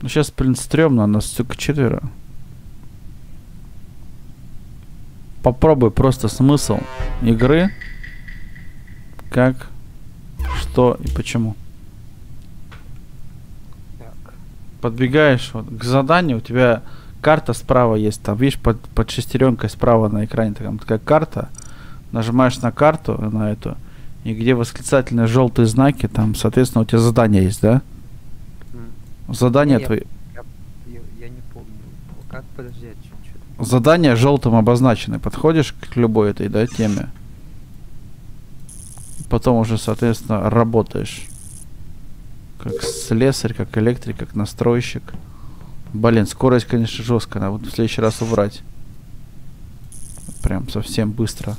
Ну сейчас, блин, стрёмно, нас только четверо. Попробуй просто смысл игры. Как, что и почему. Так. Подбегаешь вот к заданию, у тебя карта справа есть, там, видишь, под, под шестеренкой справа на экране там такая карта. Нажимаешь на карту, на эту, и где восклицательные желтые знаки, там, соответственно, у тебя задание есть, да? М. Задание Не, твои. Я, я, я не помню. Как, подожди, чуть-чуть. Задания желтым обозначены. Подходишь к любой этой, да, теме. Потом уже, соответственно, работаешь. Как слесарь, как электрик, как настройщик. Блин, скорость, конечно, жесткая. Надо вот в следующий раз убрать. Прям совсем быстро.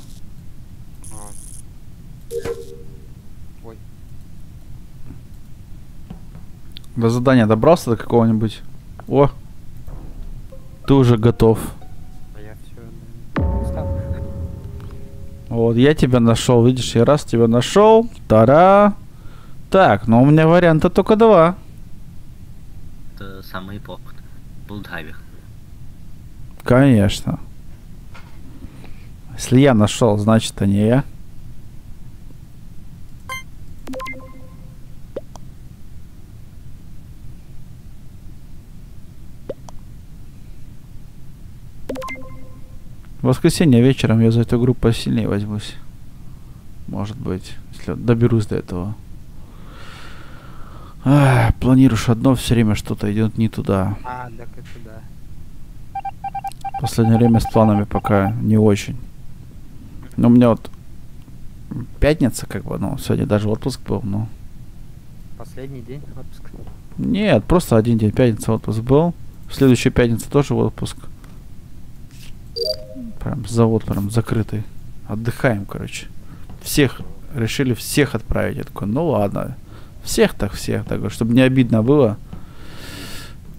А. Ой, До задания добрался до какого-нибудь? О! Ты уже готов. а. Вот, я тебя нашел, видишь, я раз тебя нашел. Тара. Так, ну у меня варианта только два. Это самый эпох. Булдхайвер. Конечно. Если я нашел, значит, а не я. В воскресенье вечером я за эту группу посильнее возьмусь. Может быть, если доберусь до этого. Ах, планируешь одно, все время что-то идет не туда. А, так это да. Последнее время с планами пока не очень. Но у меня вот пятница, как бы, ну, сегодня даже отпуск был, ну. Последний день отпуска. Нет, просто один день пятница отпуск был. В следующую пятницу тоже отпуск. Прям завод прям закрытый. Отдыхаем, короче. Всех, решили всех отправить. Я такой, ну ладно. Всех так всех, так, чтобы не обидно было.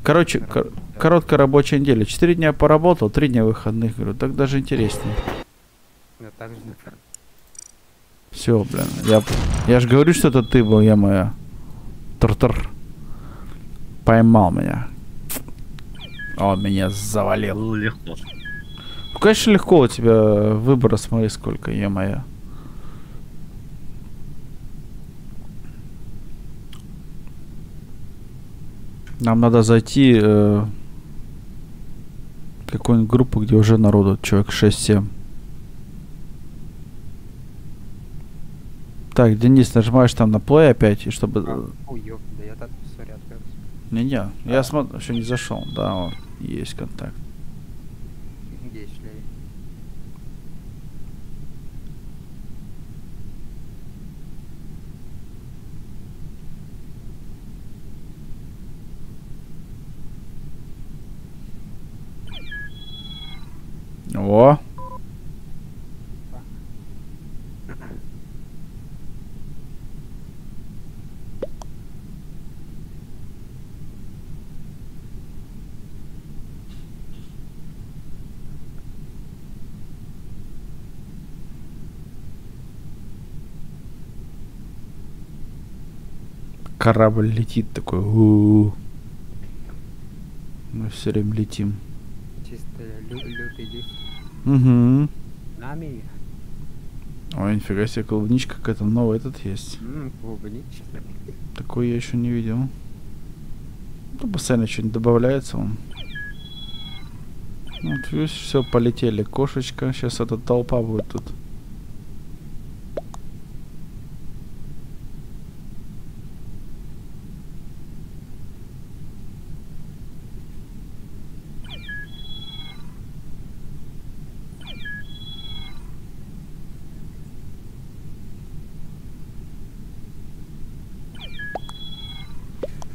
Короче, кор- короткая рабочая неделя. Четыре дня поработал, три дня выходных. Говорю, так даже интереснее. Я так же. Все, блин. Я, я же говорю, что это ты был, я моя. Тр-тр. Поймал меня. Он меня завалил. Легко. Ну, конечно, легко у тебя выбора, смотри, сколько, я Нам надо зайти э, в какую-нибудь группу, где уже народу, человек 6-7. Так, Денис, нажимаешь там на play опять, и чтобы... А, Ой, ёп, да я так, сори. Не-не, я смотрю, еще не зашел. Да, вот, есть контакт. О. Корабль летит такой. У -у -у. Мы все время летим. Чисто лифт. Угу. Нами. Ой, нифига себе, клубничка какая-то новая этот есть. М, клубнички. Такой я еще не видел. Ну, постоянно что-нибудь добавляется он. Вот видишь, все, полетели. Кошечка. Сейчас эта толпа будет тут.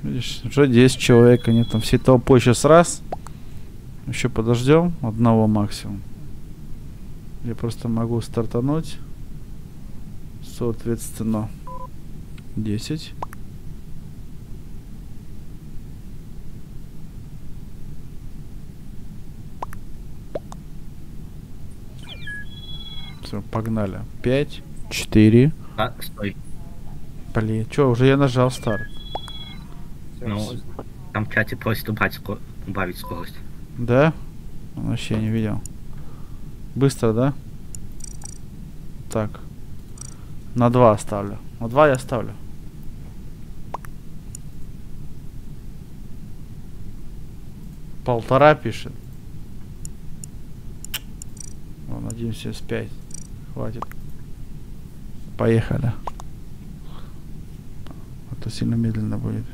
Видишь, уже 10 человек, они там всей толпой сейчас раз. Еще подождем одного максимум. Я просто могу стартануть. Соответственно, 10. Все, погнали. 5, 4. А, стой. Блин, что, уже я нажал старт. Ну. Там в чате просит убрать ско- убавить скорость. Да? Вообще не видел. Быстро, да? Так. На два оставлю. На два я ставлю. Полтора пишет. Вон, 1.75. Хватит. Поехали. А то сильно медленно будет.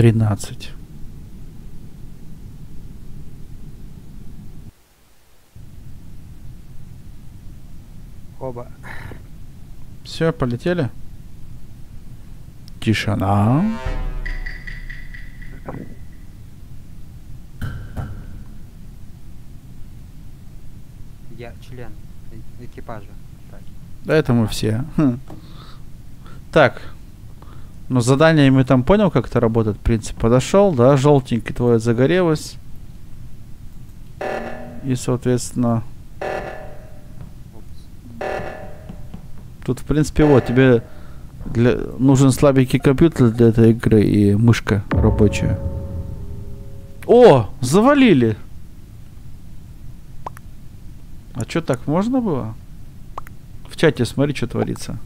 Тринадцать. Оба. Все, полетели? Тишина. Я член э- экипажа. Так. Да это мы все. Хм. Так. Ну, задание мы там понял, как это работает. Принцип подошел, да, желтенький твое загорелось. И, соответственно, тут, в принципе, вот, тебе для... нужен слабенький компьютер для этой игры и мышка рабочая. О, завалили! А что, так можно было? В чате смотри, что творится.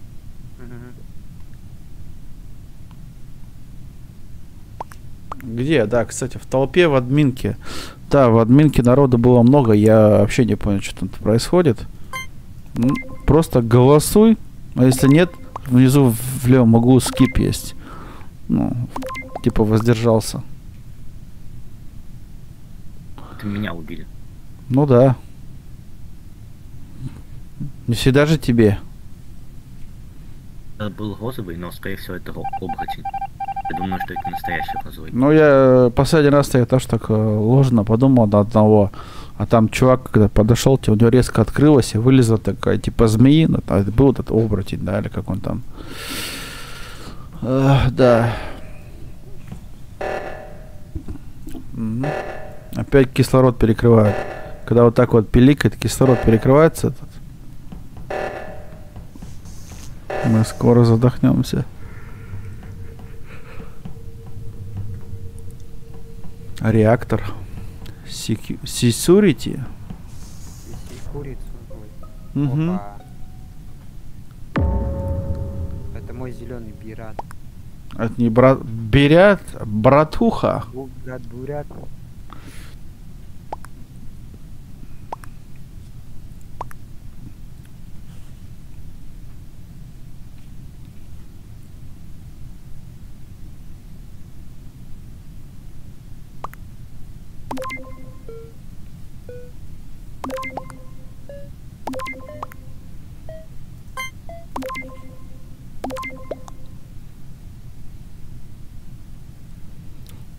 Где? Да, кстати, в толпе в админке. Да, в админке народа было много, я вообще не понял, что там происходит. Просто голосуй, а если нет, внизу в левом углу скип есть. Ну, типа воздержался. Это меня убили. Ну да. Не всегда же тебе. Это был розовый, но скорее всего это ро- оборотень. Я думаю, что это настоящий розовый. Ну, я последний раз я тоже так э, ложно подумал на одного. А там чувак, когда подошел, у него резко открылось и вылезла такая, типа змеи. Ну, это был этот оборотень, да, или как он там. Эх, да. Мгм. Опять кислород перекрывает. Когда вот так вот пиликает, кислород перекрывается этот. Мы скоро задохнемся. Реактор. Secu- Security. Опа. Это мой зеленый пират. Это не брат... Берят, братуха. Бурят.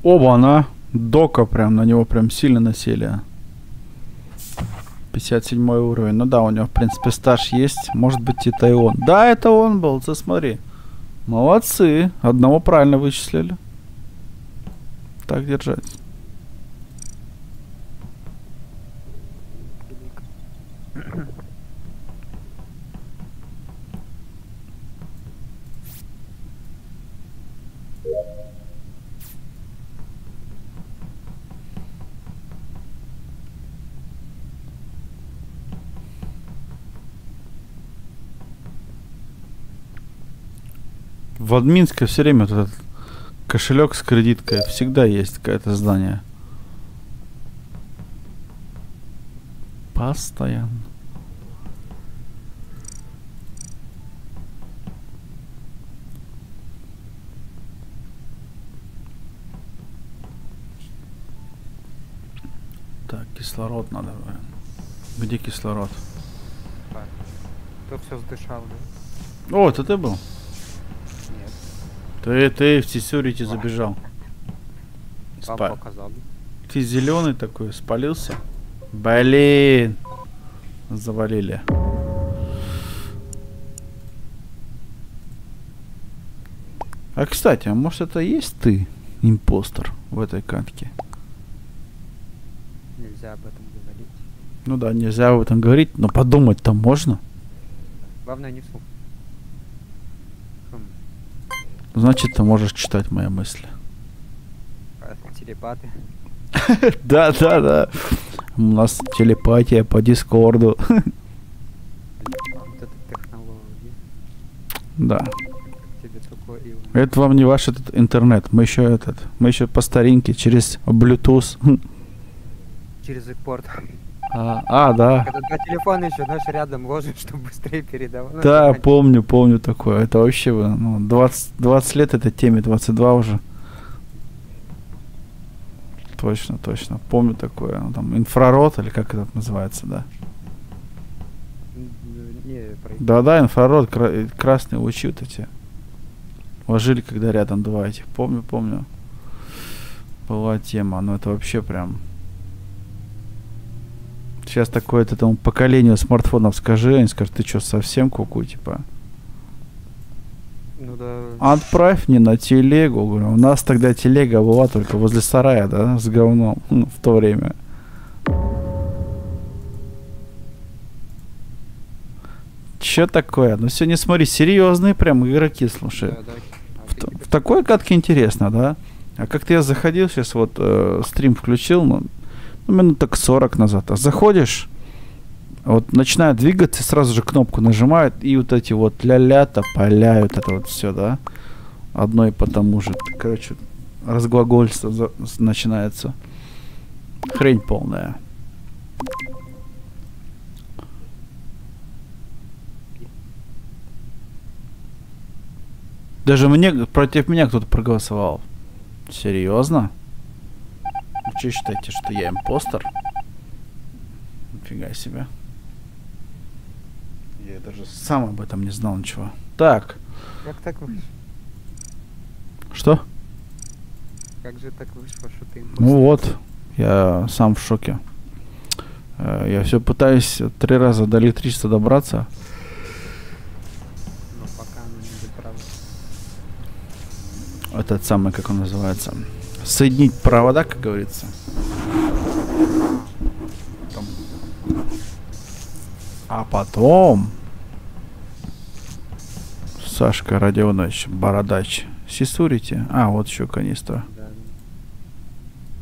Оба она. Дока прям на него прям сильно насели. 57 уровень. Ну да, у него, в принципе, стаж есть. Может быть, это и он. Да, это он был, ты. Молодцы. Одного правильно вычислили. Так держать. В Админске все время вот этот кошелек с кредиткой. Всегда есть какое-то здание. Постоянно. Так, кислород надо. блин. Где кислород? Так. Тут все сдышал, да? О, это ты был? Ты, ты в Security забежал. Спа-. Ты зеленый такой, спалился? Блин. Завалили. А кстати, а может это есть ты, импостер, в этой катке? Нельзя об этом говорить. Ну да, нельзя об этом говорить, но подумать-то можно. Главное не вслух. Хм. Значит, ты можешь читать мои мысли. Телепаты. Да, да, да. У нас телепатия по Дискорду. Да. Это вам не ваш этот интернет. Мы еще этот. Мы еще по старинке через Bluetooth. через экпорт. А, а, да. Когда два телефона еще, знаешь, рядом ложишь, чтобы быстрее передавал. Ну, Да, это помню, помню такое. Это вообще, ну, 20, 20 лет этой теме, 22 уже. Точно, точно. Помню такое. Ну, там инфрарод или как это называется, да. н- Не, про Да-да, инфрарод, кра- э, красные лучи вот эти. Ложили, когда рядом два этих. Помню, помню. Была тема, но это вообще прям... Сейчас такое этому поколению смартфонов скажи, они скажут, ты что, совсем куку, типа? Ну да. Отправь мне на телегу. Говорю, у нас тогда телега была только возле сарая, да, с говном ну, в то время. Че такое? Ну сегодня смотри, серьезные прям игроки, слушай. да, да. А В, в такой катке интересно, да? А как-то я заходил, сейчас вот э, стрим включил, ну, ну, минут так 40 назад. А заходишь, вот начинает двигаться, сразу же кнопку нажимают, и вот эти вот ля-ля, тополя, вот это вот все, да? Одно и по тому же. Короче, разглагольство начинается. Хрень полная. Даже мне, против меня кто-то проголосовал. Серьезно? Вы что считаете, что я импостер? Нифига себе. Я даже сам об этом не знал ничего. Так, Как так вышло? что? Как же так вышло, что ты Ну вот, я сам в шоке. Э, Я все пытаюсь три раза до электричества добраться. Но пока оно не доправо. Этот самый, как он называется. Соединить провода, как говорится. Там. А потом Сашка Родионович, Бородач. Сисурите? А, вот еще канистра.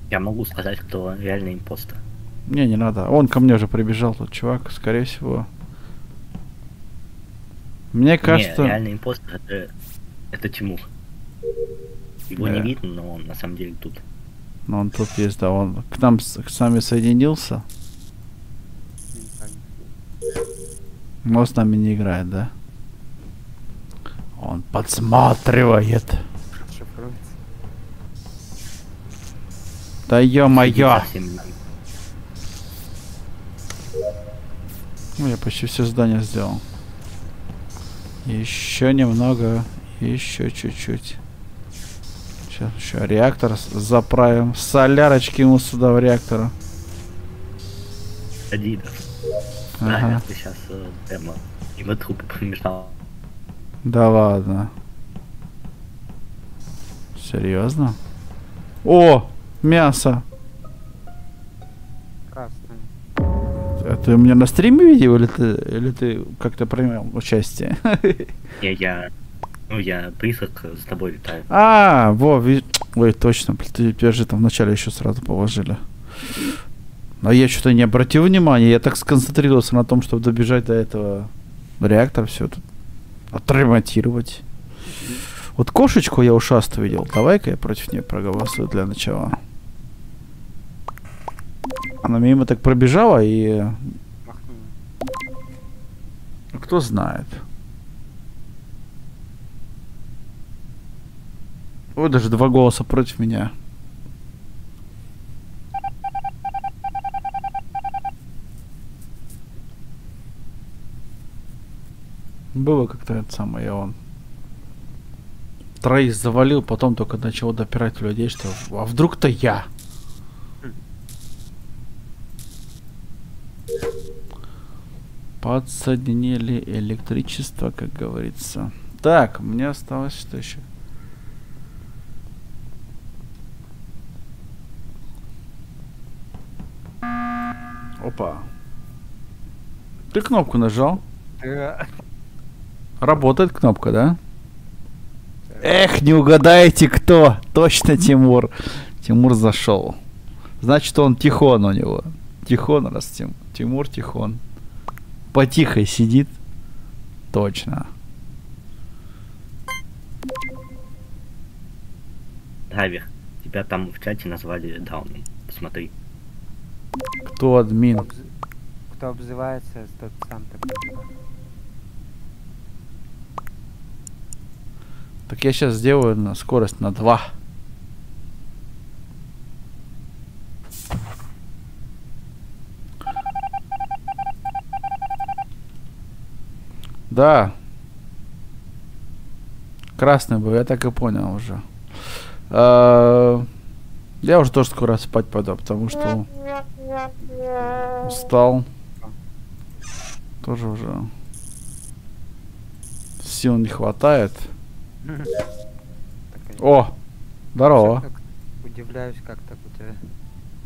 Я могу сказать, кто реальный импостер. Не, не надо. Он ко мне уже прибежал, тот чувак, скорее всего. Мне кажется... Не, реальный импостер это, это Тимур. Его Да. не видно, но он на самом деле тут. Ну, он тут есть, да, он к нам с, с нами соединился, но с нами не играет, да? Он подсматривает. Да ё-моё! Ну, я почти все здание сделал. Еще немного, еще чуть-чуть. Сейчас еще реактор заправим. Солярочки ему сюда в реактор. Адидас. Да, Ага. бы сейчас э, прямо мимо трупа помешал. Да ладно. Серьезно? О, мясо. Красное. А ты меня на стриме видел или ты, или ты как-то принял участие? Я, я, ну, я призрак э, с тобой летаю. А, во, ви- ой, точно, блин, ты тебя же там вначале еще сразу положили. А я что-то не обратил внимания, я так сконцентрировался на том, чтобы добежать до этого реактора, все тут отремонтировать. Вот кошечку я ушастую видел. Давай-ка я против нее проголосую для начала. Она мимо так пробежала и... Кто знает. Ой, даже два голоса против меня. Было как-то это самое, он троих завалил, потом только начал допирать людей, что а вдруг-то я. Подсоединили электричество, как говорится. Так, мне осталось что еще? Опа. Ты кнопку нажал? Да. Работает кнопка, да? Эх, не угадаете кто? Точно Тимур. Тимур зашел. Значит, он Тихон у него. Тихон раз Тим. Тимур Тихон. Потихо сидит. Точно. Драйвер, тебя там в чате назвали Дауном. Посмотри. Кто админ? Кто, обз- кто обзывается, тот сам такой. Так я сейчас сделаю на скорость на 2. Да. Красный был, я так и понял уже. А, Я уже тоже скоро спать пойду, потому что устал. Тоже уже сил не хватает. О, здорово. Удивляюсь, как так у тебя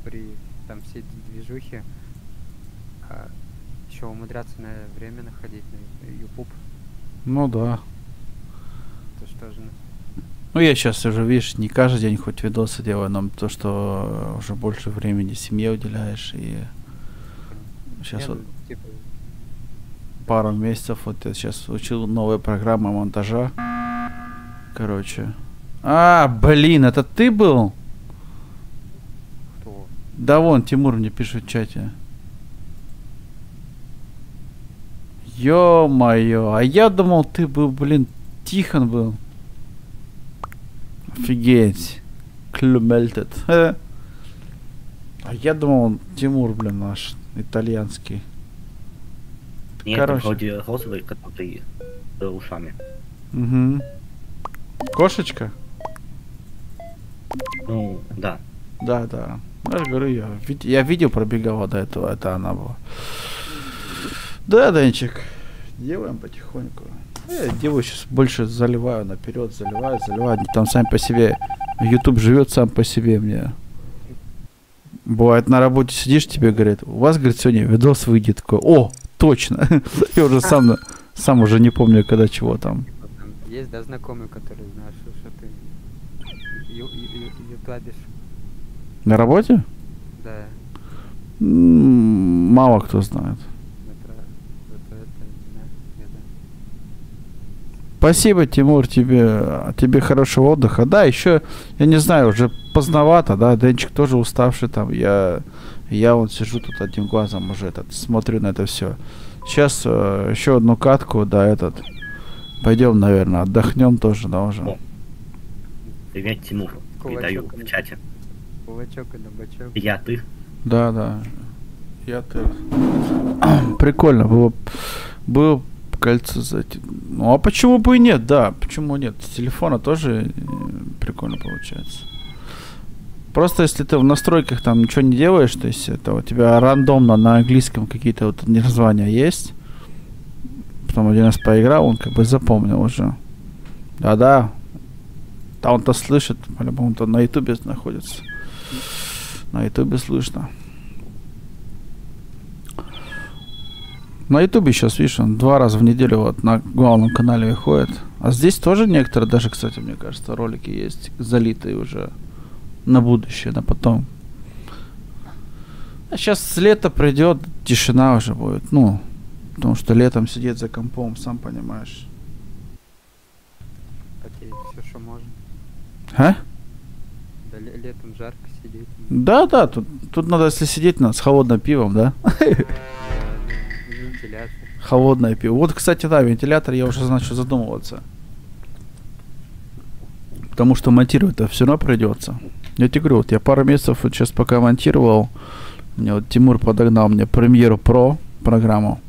при там все эти движухи еще умудряться на время находить на YouTube. Ну да. Это что же? Ну я сейчас уже, видишь, не каждый день хоть видосы делаю, но то, что уже больше времени семье уделяешь и сейчас Не, вот типа, пару месяцев вот я сейчас учил новые программы монтажа. Короче. А, блин, это ты был? кто? Да вон, Тимур мне пишет в чате. Ё-моё, а я думал, ты был, блин, Тихон был. Офигеть. Клюмельтед. Э. А я думал, он Тимур, блин, наш итальянский. Нет, Короче. вроде розовый, который с ушами. Угу. Кошечка? Ну, да. Да, да. Я же говорю, я, я видео пробегала до этого, это она была. Да, Денчик, делаем потихоньку. Я делаю сейчас больше заливаю наперед, заливаю, заливаю. Там сами по себе. YouTube живет сам по себе мне. Бывает на работе сидишь, тебе говорят, у вас, говорит, сегодня видос выйдет такой. О, точно. Я уже сам, сам уже не помню, когда чего там. Есть, да, знакомый, который знает, что, ты ютубишь. На работе? Да, Мало кто знает. это, это, это, да, я да. Спасибо, Тимур, тебе, тебе хорошего отдыха. Да, еще, я не знаю, уже поздновато, да, Денчик тоже уставший там. Я, я вот сижу тут одним глазом уже этот, смотрю на это все. Сейчас еще одну катку, да, этот. Пойдем, наверное, отдохнем тоже, да, уже. О. Привет, Тимур. Кулачок Передаю в чате. Кулачок и на бочок. Я, ты. Да, да. Я ты. Прикольно было. Было кольцо зайти. Ну а почему бы и нет, да, почему нет? С телефона тоже э, прикольно получается. Просто если ты в настройках там ничего не делаешь, то есть это у тебя рандомно на английском какие-то вот названия есть. Потом один раз поиграл, он как бы запомнил уже. Да-да. Да он-то слышит, по-любому то на ютубе находится. На ютубе слышно. На ютубе сейчас, видишь, он два раза в неделю вот на главном канале выходит. А здесь тоже некоторые, даже, кстати, мне кажется, ролики есть залитые уже на будущее, на потом. А сейчас лето придет, тишина уже будет. Ну, потому что летом сидеть за компом, сам понимаешь. Окей, все, что можно. А? Да, ле- летом жарко сидеть. Да, да, тут, тут надо, если сидеть, надо с холодным пивом, да? Холодное пиво. Вот, кстати, да, вентилятор я уже начал задумываться. Потому что монтировать-то все равно придется. Я тебе говорю, вот я пару месяцев вот сейчас пока монтировал, мне вот Тимур подогнал мне Premiere Pro программу.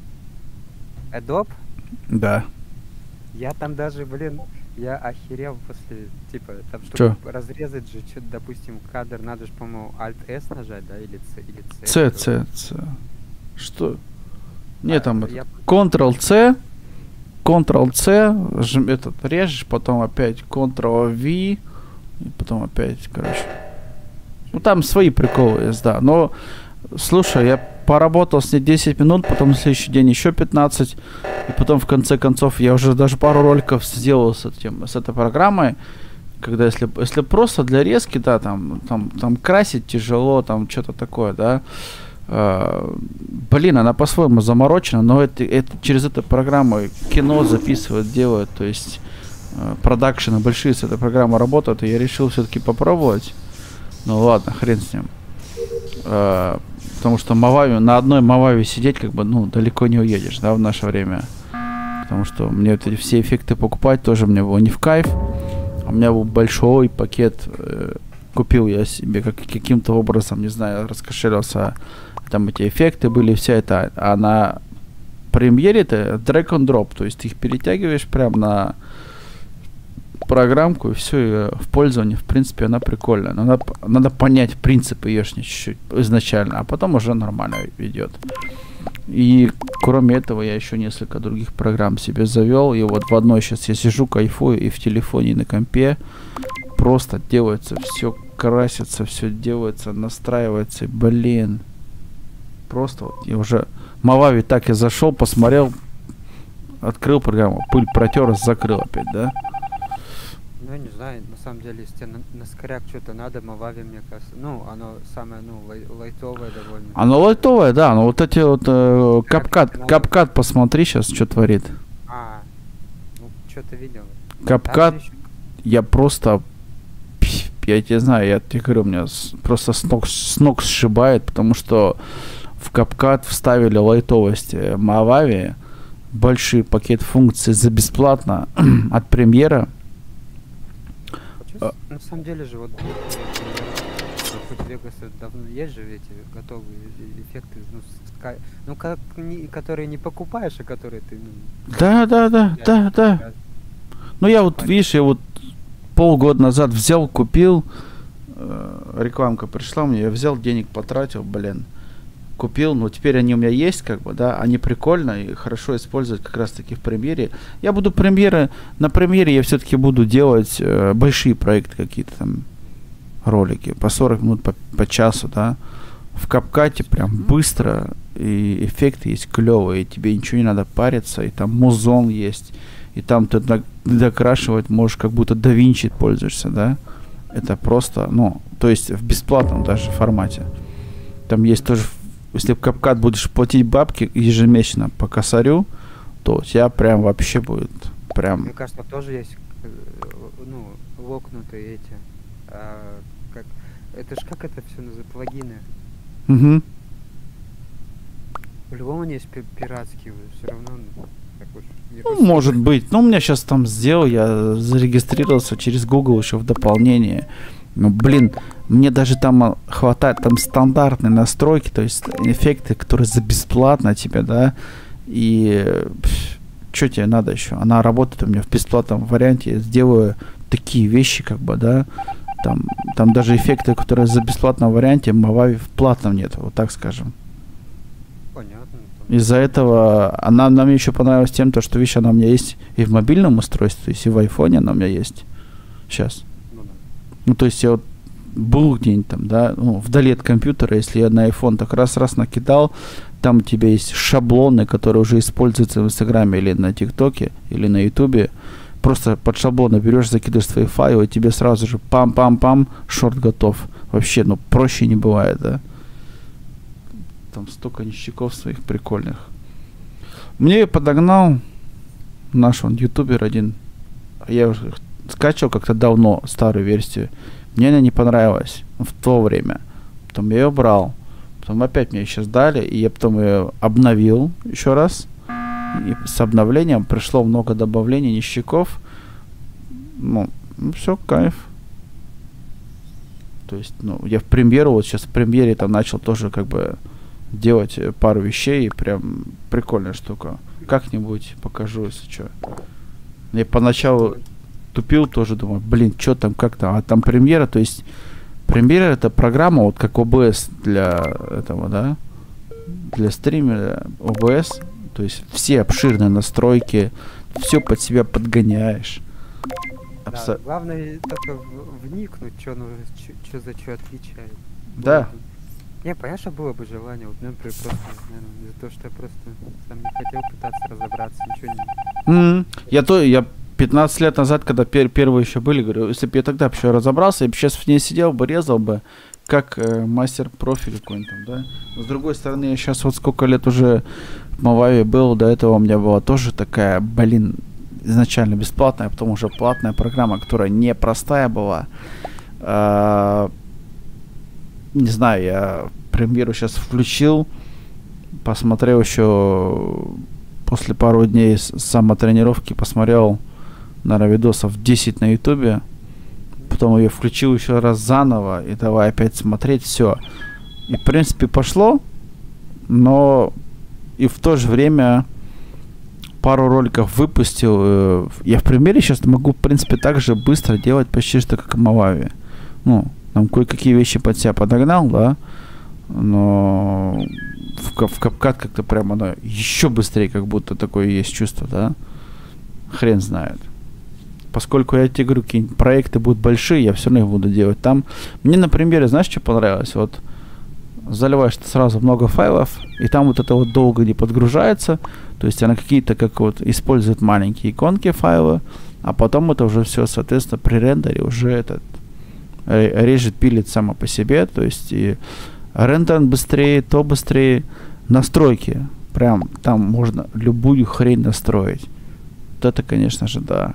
Adobe? Да. Я там даже, блин, я охерел после, типа, там, Чё? чтобы разрезать же, что допустим, кадр, надо же, по-моему, Alt-S нажать, да, или C, или C. C, что-то. C, C. Что? Нет, там А, я- Ctrl-C, Ctrl-C, этот режешь, потом опять Ctrl-V, и потом опять, короче. Ну, там свои приколы есть, да. Но, слушай, я поработал с ней 10 минут, потом на следующий день еще 15, и потом, в конце концов, я уже даже пару роликов сделал с, этим, с этой программой, когда если, если просто для резки, да, там, там, там красить тяжело, там что-то такое, да, блин, она по-своему заморочена, но это, это через эту программу кино записывают, делают, то есть э, продакшены большие с этой программой работают, и я решил все-таки попробовать. Ну ладно, хрен с ним. Э, потому что Мавави, на одной Мавави сидеть как бы, ну, далеко не уедешь, да, в наше время. Потому что мне вот эти все эффекты покупать тоже мне было не в кайф. У меня был большой пакет, э, купил я себе как, каким-то образом, не знаю, раскошелился, там эти эффекты были, вся это, а на премьере это drag and drop, то есть ты их перетягиваешь прям на программку и все, в пользовании, в принципе, она прикольная. Но надо, надо понять принцип ее чуть-чуть изначально, а потом уже нормально идет. И кроме этого я еще несколько других программ себе завел. И вот в одной сейчас я сижу, кайфую, и в телефоне, и на компе просто делается все, красится, все делается, настраивается. И, блин, просто вот я уже... Мавави так я зашел, посмотрел, открыл программу, пыль протер, закрыл опять, да? Ну, я не знаю, на самом деле, если тебе на, на скоряк что-то надо, Мавави, мне кажется, ну, оно самое, ну, лай- лайтовое довольно. Оно лайтовое, да, но вот эти вот э, капкат, капкат, посмотри сейчас, что творит. А, ну, что-то видел. Капкат, ещё я просто, я тебе знаю, я тебе говорю, меня просто с ног, с ног сшибает, потому что в капкат вставили лайтовость э, Мавави, большой пакет функций за бесплатно от премьера. На самом деле же, вот, хоть Vegas это давно есть же эти готовые э- эффекты, ну, с- ка- ну, как, не- которые не покупаешь, а которые ты, ну, Да, да, да, да, да. покупаешь. Ну я вот, видишь, я вот полгода назад взял, купил, э, рекламка пришла мне, я взял, денег потратил, блин, купил, но теперь они у меня есть, как бы, да, они прикольно и хорошо использовать как раз таки в премьере. Я буду премьеры, на премьере я все-таки буду делать э, большие проекты какие-то там, ролики, по 40 минут, по, по часу, да. В капкате прям быстро, и эффекты есть клевые, и тебе ничего не надо париться, и там музон есть, и там ты докрашивать можешь, как будто да Винчи пользуешься, да? Это просто, ну, то есть в бесплатном даже формате. Там есть тоже, если в капкат будешь платить бабки ежемесячно по косарю, то у тебя прям вообще будет прям... Мне кажется, тоже есть, э, ну, локнутые эти, а, как, это ж как это все называется, плагины. Мгм. По-любому есть пи- пиратские, все равно, ну, уж Ну, может быть. Ну, у меня сейчас там сделал, я зарегистрировался через Google еще в дополнение. Ну, блин, мне даже там а, хватает там стандартные настройки, то есть эффекты, которые за бесплатно тебе, да, и что тебе надо еще? Она работает у меня в бесплатном варианте, я сделаю такие вещи, как бы, да, Там, там даже эффекты, которые за бесплатном варианте, Mavavi в платном нет, вот так скажем. Понятно. Из-за этого она, мне еще понравилась тем, то, что, видишь, она у меня есть и в мобильном устройстве, то есть и в айфоне она у меня есть. Сейчас. Ну то есть я вот был где-нибудь там, да, ну, вдали от компьютера, если я на iPhone так раз-раз накидал, там у тебя есть шаблоны, которые уже используются в Инстаграме или на ТикТоке, или на Ютубе. Просто под шаблоны берешь, закидываешь свои файлы, и тебе сразу же пам-пам-пам, шорт готов. Вообще, ну, проще не бывает, да. Там столько ништяков своих прикольных. Мне подогнал наш он ютубер один. Я уже скачивал как-то давно старую версию. Мне она не понравилась в то время. Потом я ее брал. Потом опять мне сейчас дали, и я потом ее обновил еще раз. И с обновлением пришло много добавлений ништяков. Ну, ну все, кайф. То есть, ну, я в премьеру, вот сейчас в премьере там начал тоже как бы делать э, пару вещей, и прям прикольная штука. Как-нибудь покажу, если что. Я поначалу тупил тоже, думаю, блин, что там, как там, а там премьера, то есть премьера это программа, вот как OBS для этого, да, для стримера OBS, то есть все обширные настройки, все под себя подгоняешь. Да, Абсо- главное только вникнуть, что что за что отвечает. Да. Не, понятно, было бы желание, вот, например, просто, наверное, из-за того, что я просто сам не хотел пытаться разобраться, ничего не... М, Я то, я 15 лет назад, когда пер- первые еще были, говорю, если бы я тогда еще разобрался, я бы сейчас в ней сидел бы, резал бы, как э, мастер профиль какой-нибудь там, да. Но с другой стороны, я сейчас вот сколько лет уже в Мававе был, до этого у меня была тоже такая, блин, изначально бесплатная, а потом уже платная программа, которая не простая была. А, не знаю, я премьеру сейчас включил, посмотрел еще после пару дней самотренировки, посмотрел, наверное, видосов 10 на ютубе, потом ее включил еще раз заново, и давай опять смотреть, все. И, в принципе, пошло, но и в то же время пару роликов выпустил. э, Я в примере сейчас могу, в принципе, так же быстро делать почти что как в Мававе. Ну, там кое-какие вещи под себя подогнал, да, но в, в капкат как-то прям оно еще быстрее, как будто такое есть чувство, да. Хрен знает. Поскольку я тебе говорю, какие проекты будут большие, я все равно их буду делать там. Мне на примере, знаешь, что понравилось? Вот заливаешь сразу много файлов, и там вот это вот долго не подгружается. То есть она какие-то как вот использует маленькие иконки файлы, а потом это уже все, соответственно, при рендере уже этот ре- режет, пилит само по себе. То есть и рендер быстрее, то быстрее. Настройки. Прям там можно любую хрень настроить. Вот это, конечно же, да.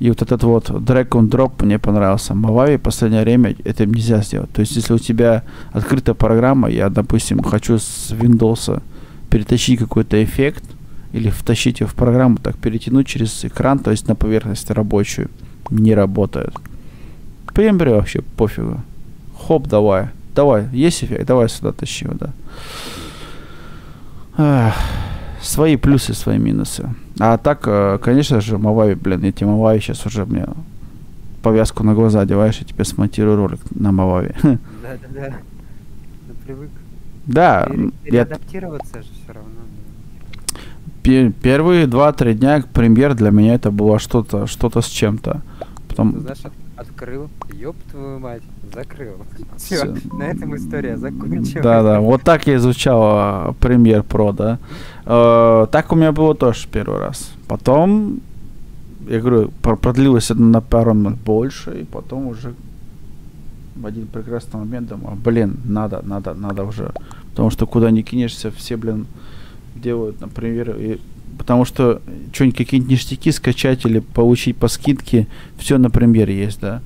И вот этот вот drag and drop мне понравился. Mavavi в последнее время это нельзя сделать. То есть, если у тебя открытая программа, я, допустим, хочу с Windows перетащить какой-то эффект или втащить его в программу, так перетянуть через экран, то есть на поверхность рабочую, не работает. Прембери вообще пофигу. Хоп, давай. Давай, есть эффект, давай сюда тащи его, да. Ах, свои плюсы, свои минусы. А так, э, конечно же, Мавави, блин, эти Мавави сейчас уже мне повязку на глаза одеваешь, и тебе смонтирую ролик на Мавави. Да-да-да. Ну, привык. Да, Пере- м, я Переадаптироваться же все равно. ну. пе- первые два-три дня премьер для меня это было что-то, что-то с чем-то. Ты Потом, знаешь, от- открыл, ёб твою мать, закрыл. Все, на этом история закончилась. да, да, вот так я изучал а, премьер про, да. Э, так у меня было тоже первый раз. Потом, я говорю, про- продлилось это на пару минут больше, и потом уже в один прекрасный момент думаю, блин, надо, надо, надо уже. Потому что куда ни кинешься, все, блин, делают, например, и потому что что-нибудь какие-нибудь ништяки скачать или получить по скидке, все на премьере есть, да?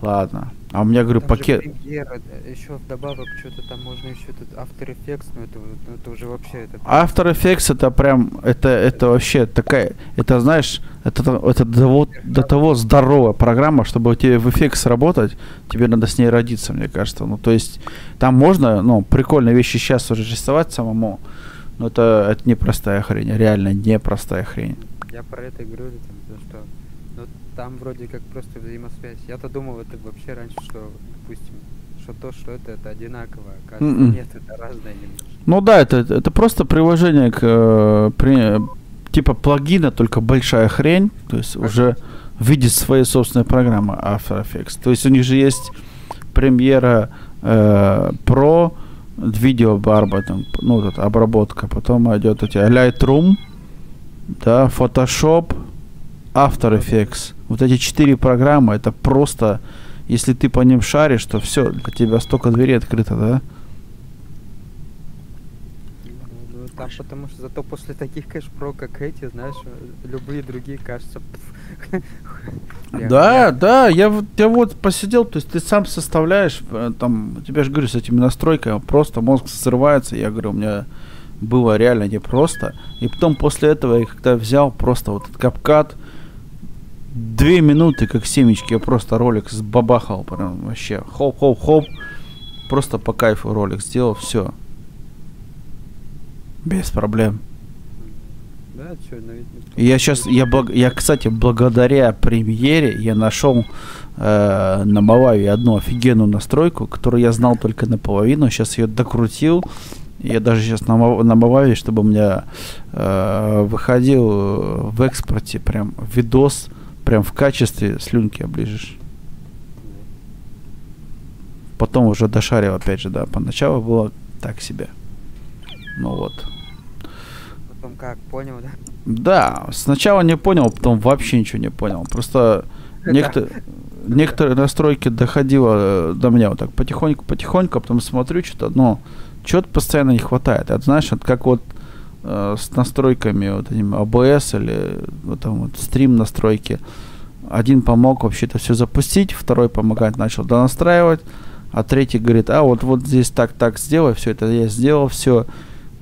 Ладно. А у меня, говорю, Там пакет... премьера, еще вдобавок что-то там можно еще тут After Effects, но это, вот- ну, это уже вообще это... After Effects это прям, это, это вообще такая, это знаешь, это, то- это до, до того здоровая программа, чтобы у тебя в эффект сработать, тебе надо с ней родиться, мне кажется. Ну, то есть, там можно, ну, прикольные вещи сейчас уже рисовать самому, но это, это непростая хрень, реально непростая хрень. Я про это и говорю, то, что Ну, там вроде как просто взаимосвязь. Я-то думал, это вообще раньше, что, допустим, что то, что это, это одинаково. Оказывается, Мгм. нет, это разное немножко. Ну да, это, это просто приложение к э, при- типа плагина, только большая хрень, то есть уже в виде своей собственной программы After Effects. То есть у них же есть премьера э, Pro, видео барба, там, ну, вот эта обработка, потом идет эти Lightroom, да, Photoshop, After Effects. Вот эти четыре программы, это просто, если ты по ним шаришь, то все, для тебя столько дверей открыто, да? Ну, там потому что зато после таких кэш-про, как эти, знаешь, любые другие кажутся... пф, я- Да, да, я вот, я вот посидел, то есть ты сам составляешь, э, там, тебе же говорю, с этими настройками, просто мозг срывается, я говорю, у меня было реально непросто. И потом после этого я когда взял просто вот этот капкат, две минуты, как семечки, я просто ролик сбабахал, прям вообще, хоп-хоп-хоп, просто по кайфу ролик сделал, все. Без проблем. Да. И Я сейчас, я, благ- я, кстати, благодаря премьере я нашел э, на Малави одну офигенную настройку, которую я знал только наполовину. Сейчас ее докрутил. Я даже сейчас на, на чтобы у меня э, выходил э, в экспорте прям видос, прям в качестве слюнки оближешь. Потом уже дошарил, опять же, да. Поначалу было так себе. Ну вот. Потом как, понял, да? Да, сначала не понял, потом вообще ничего не понял. Просто некто- некоторые настройки доходило э, до меня вот так потихоньку, потихоньку, а потом смотрю что-то, но чего-то постоянно не хватает. Это знаешь, это как вот э, с настройками вот этим ABS или вот там вот стрим настройки. Один помог вообще-то все запустить, второй помогать начал донастраивать, а третий говорит, а вот вот здесь так так сделай, все это я сделал, все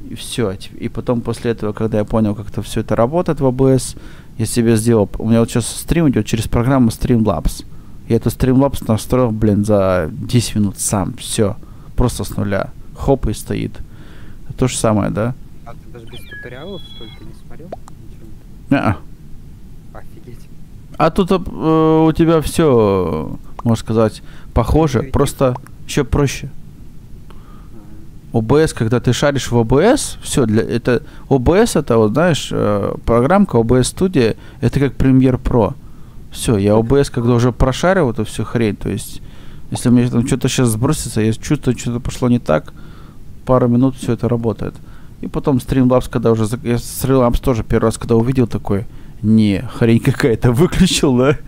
и все. И потом после этого, когда я понял, как это все это работает в OBS, я себе сделал, у меня вот сейчас стрим идет через программу Streamlabs. Я эту Streamlabs настроил, блин, за 10 минут сам, все, просто с нуля. Хоп и стоит. То же самое, да? А ты даже без туториалов, что ли, ты не смотрел? Не- Офигеть. А тут э, у тебя все, можно сказать, похоже, Интуитивно. просто еще проще. А, OBS, когда ты шаришь в OBS, все, для это OBS это вот знаешь, э, программка OBS Studio, это как Premiere Pro. Все, я OBS, когда уже прошарил эту всю хрень, то есть, если мне там что-то сейчас сбросится, я чувствую, что-то пошло не так, пару минут все это работает. И потом Streamlabs, когда уже... Я Streamlabs тоже первый раз, когда увидел такой, не, хрень какая-то, выключил, да?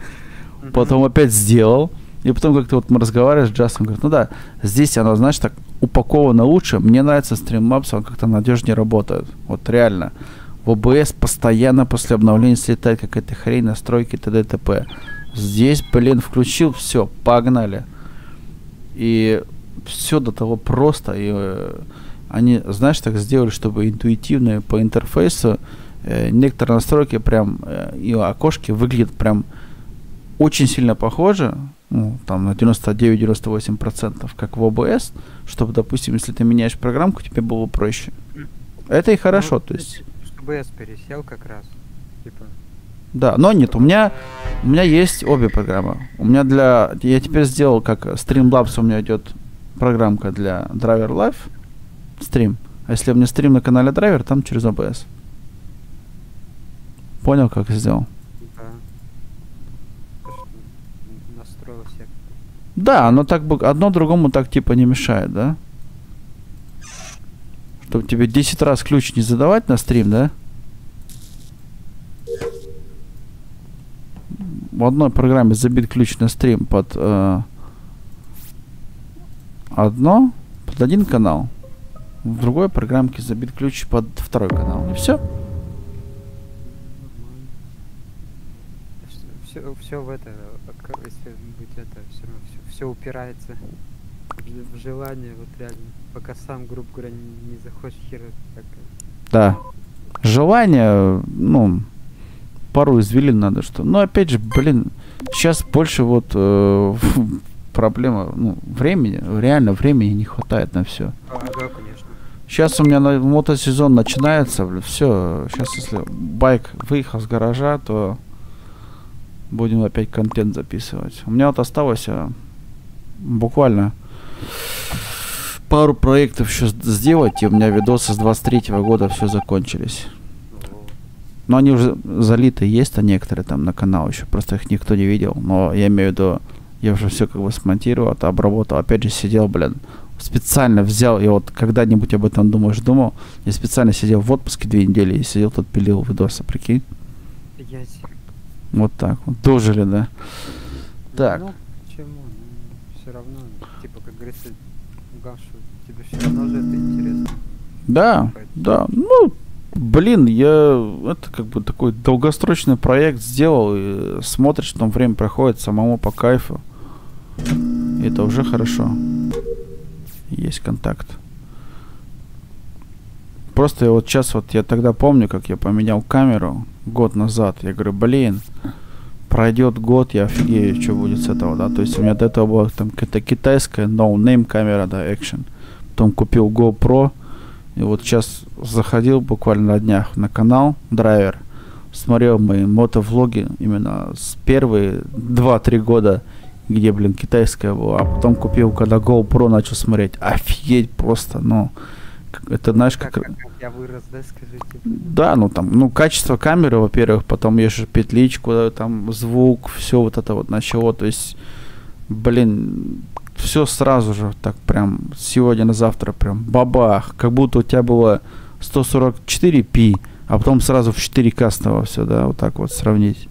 Потом опять сделал. И потом как-то вот мы разговариваем с Джастом, говорит, ну да, здесь оно, знаешь, так упаковано лучше. Мне нравится Streamlabs, он как-то надежнее работает. Вот реально. В OBS постоянно после обновления слетает какая-то хрень, настройки, т.д. т.п. Здесь, блин, включил, все, погнали. И все до того просто. И э, они, знаешь, так сделали, чтобы интуитивно по интерфейсу э, некоторые настройки прям э, и окошки выглядят прям очень сильно похоже, ну, там на 99-98%, как в OBS, чтобы, допустим, если ты меняешь программку, тебе было проще. Это и хорошо, Ну, то есть, я пересел как раз. Типа, да. Но нет, у меня, у меня есть обе программы. У меня для, я теперь сделал, как Streamlabs у меня идет программка для Driver Live, стрим. А если у меня стрим на канале Driver, там через OBS. Понял, как сделал? да. То, что н- настроил себе. Да, оно так бы одно другому так типа не мешает, да? Чтобы тебе 10 раз ключ не задавать на стрим, да? В одной программе забит ключ на стрим под э, одно, под один канал. В другой программке забит ключ под второй канал. И все. Все, все в это, как- если быть это, все равно все, все упирается в, желание, вот реально. Пока сам, грубо говоря, не, не захочешь хер так. Да. Желание, ну, пару извилин надо что. Но опять же, блин, сейчас больше вот э, проблема, ну, времени, реально времени не хватает на все. А, конечно. Сейчас у меня на- мотосезон начинается, все, сейчас если байк выехал с гаража, то Будем опять контент записывать. У меня вот осталось а, буквально пару проектов еще сделать, и у меня видосы с 23 года все закончились. Но они уже залиты есть, а некоторые там на канал еще, просто их никто не видел. Но я имею в виду, я уже все как бы смонтировал, обработал. Опять же сидел, блин, специально взял, и вот когда-нибудь об этом думаешь, думал, я специально сидел в отпуске две недели и сидел тут пилил видосы, прикинь. Себе- Вот так вот. Дожили, да. Так. Ну, почему? все равно, типа, как говорится, Гашу, тебе все равно же это интересно. Да, Поэтому- да. Ну, блин, я это как бы такой долгосрочный проект сделал, и смотришь, там время проходит самому по кайфу. И это уже хорошо. Есть контакт. Просто вот сейчас вот я тогда помню, как я поменял камеру год назад. Я говорю, блин, пройдет год, я офигею, что будет с этого, да. То есть у меня до этого была там какая-то китайская no-name камера, да, Action. Потом купил GoPro. И вот сейчас заходил буквально на днях на канал Драйвер. Смотрел мои мотовлоги именно с первые 2-3 года, где, блин, китайская была. А потом купил, когда GoPro начал смотреть. Офигеть просто, ну. Это, знаешь, Как, как... я вырос, да, скажите? Да, ну там, ну, качество камеры, во-первых, потом же петличку, да, там звук, все вот это вот начало, то есть, блин, все сразу же, так прям, сегодня на завтра прям бабах, как будто у тебя было 144p, а потом сразу в 4К стало все, да, вот так вот сравнить.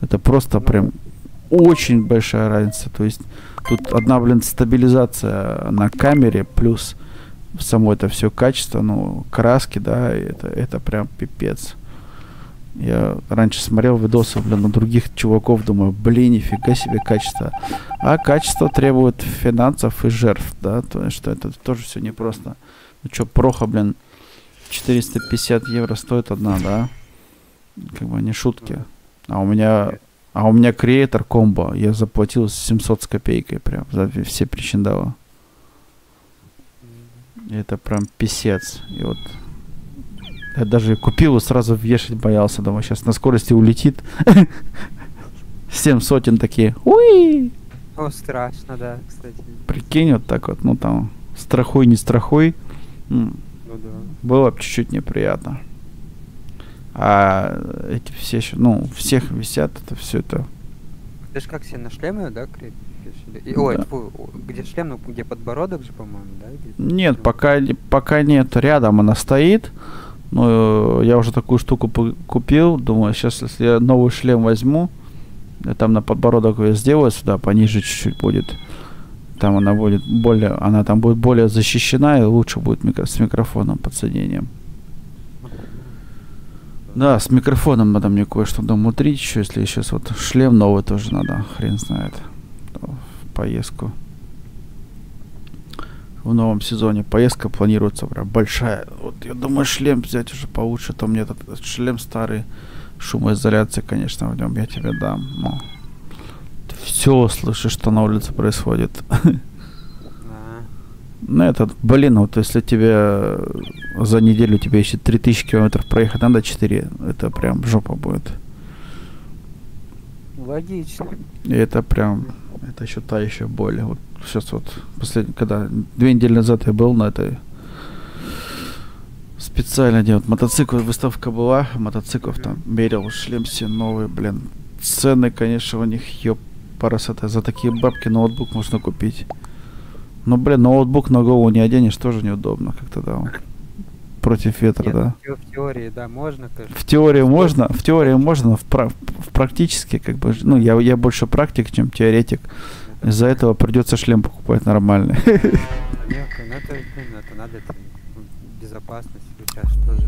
Это просто Ну, прям очень большая разница, то есть, тут одна, блин, стабилизация на камере, плюс само это все качество, ну, краски, да, это, это прям пипец. Я раньше смотрел видосы, блин, на других чуваков, думаю, блин, нифига себе качество. А качество требует финансов и жертв, да, то есть, что это тоже все непросто. Ну что, проха, блин, 450 евро стоит одна, да? Как бы не шутки. А у меня, а у меня креатор комбо, я заплатил 700 с копейкой прям за все причиндалы. И Это прям писец. И вот я даже купил и сразу вешать боялся. Думаю, сейчас на скорости улетит. Семь сотен такие. Уи! О, страшно, да, кстати. Прикинь, вот так вот, ну там, страхуй, не страхуй. Ну да. Было бы чуть-чуть неприятно. А эти все еще, ну, всех висят, это все это. Ты ж как себе на шлемы, да, крепишь? И- Ой, Да. тьфу, о, где шлем, ну где подбородок же, по-моему, да? где- Нет, Ну, пока, пока нет, рядом она стоит. Э, я уже такую штуку купил. Думаю, сейчас, если я новый шлем возьму, я там на подбородок ее сделаю сюда, пониже чуть-чуть будет. Там она будет более, она там будет более защищена и лучше будет микро- с микрофоном подсоединением. Да, с микрофоном надо мне кое-что домутрить еще, если сейчас вот шлем новый тоже надо, хрен знает, в поездку. В новом сезоне поездка планируется прям большая. Вот я думаю шлем взять уже получше, то мне этот, этот шлем старый, шумоизоляция, конечно, в нем я тебе дам. Но все слышишь, что на улице происходит. А, Ну, этот, блин, вот если тебе за неделю тебе еще 3000 километров проехать надо 4, это прям жопа будет. Логично. И это прям, это еще та еще боль. Вот сейчас вот, последний, когда две недели назад я был на этой специально делать мотоцикл, выставка была, мотоциклов там мерил, шлем все новые, блин. Цены, конечно, у них, ёп, это за такие бабки ноутбук можно купить. Ну, блин, ноутбук на голову не оденешь, тоже неудобно как-то, да. Против ветра, Нет, да. в те- в теории, да, можно, конечно. В теории можно, в теории можно, в, пра- в практически как бы, ну я, я больше практик, чем теоретик. Из-за этого придется шлем покупать нормальный. Нет, ну это, это надо, это безопасность сейчас тоже.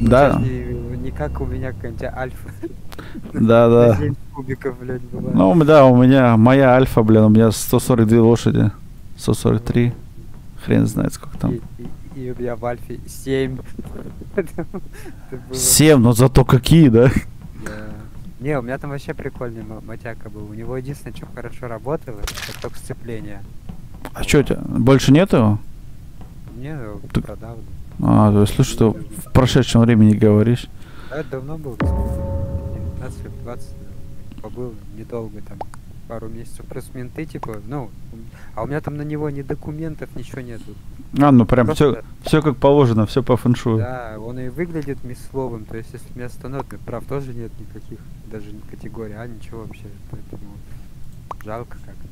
Ну, Да. Не, не как у меня какая-нибудь альфа. Да, да. 7 кубиков, блядь, была. Ну, да, у меня моя альфа, блин, у меня 142 лошади. 143. Хрен знает, сколько там. И, и- и у меня в альфе 7. 7, но зато какие, да? Не, у меня там вообще прикольный мотяка был. У него единственное, что хорошо работало, это только сцепление. А что у тебя, больше нету? Не, ну, Так- продал. А, то есть, слушай, ты в прошедшем времени говоришь. Да, это давно был. 19 лет, 20. побыл, недолго там, пару месяцев, плюс менты, типа, ну, а у меня там на него ни документов, ничего нету. А, ну прям все, Просто- все как положено, все по фэншую. Да, он и выглядит мясловым, то есть если меня остановят, прав тоже нет никаких, даже категорий, а ничего вообще, поэтому жалко как-то.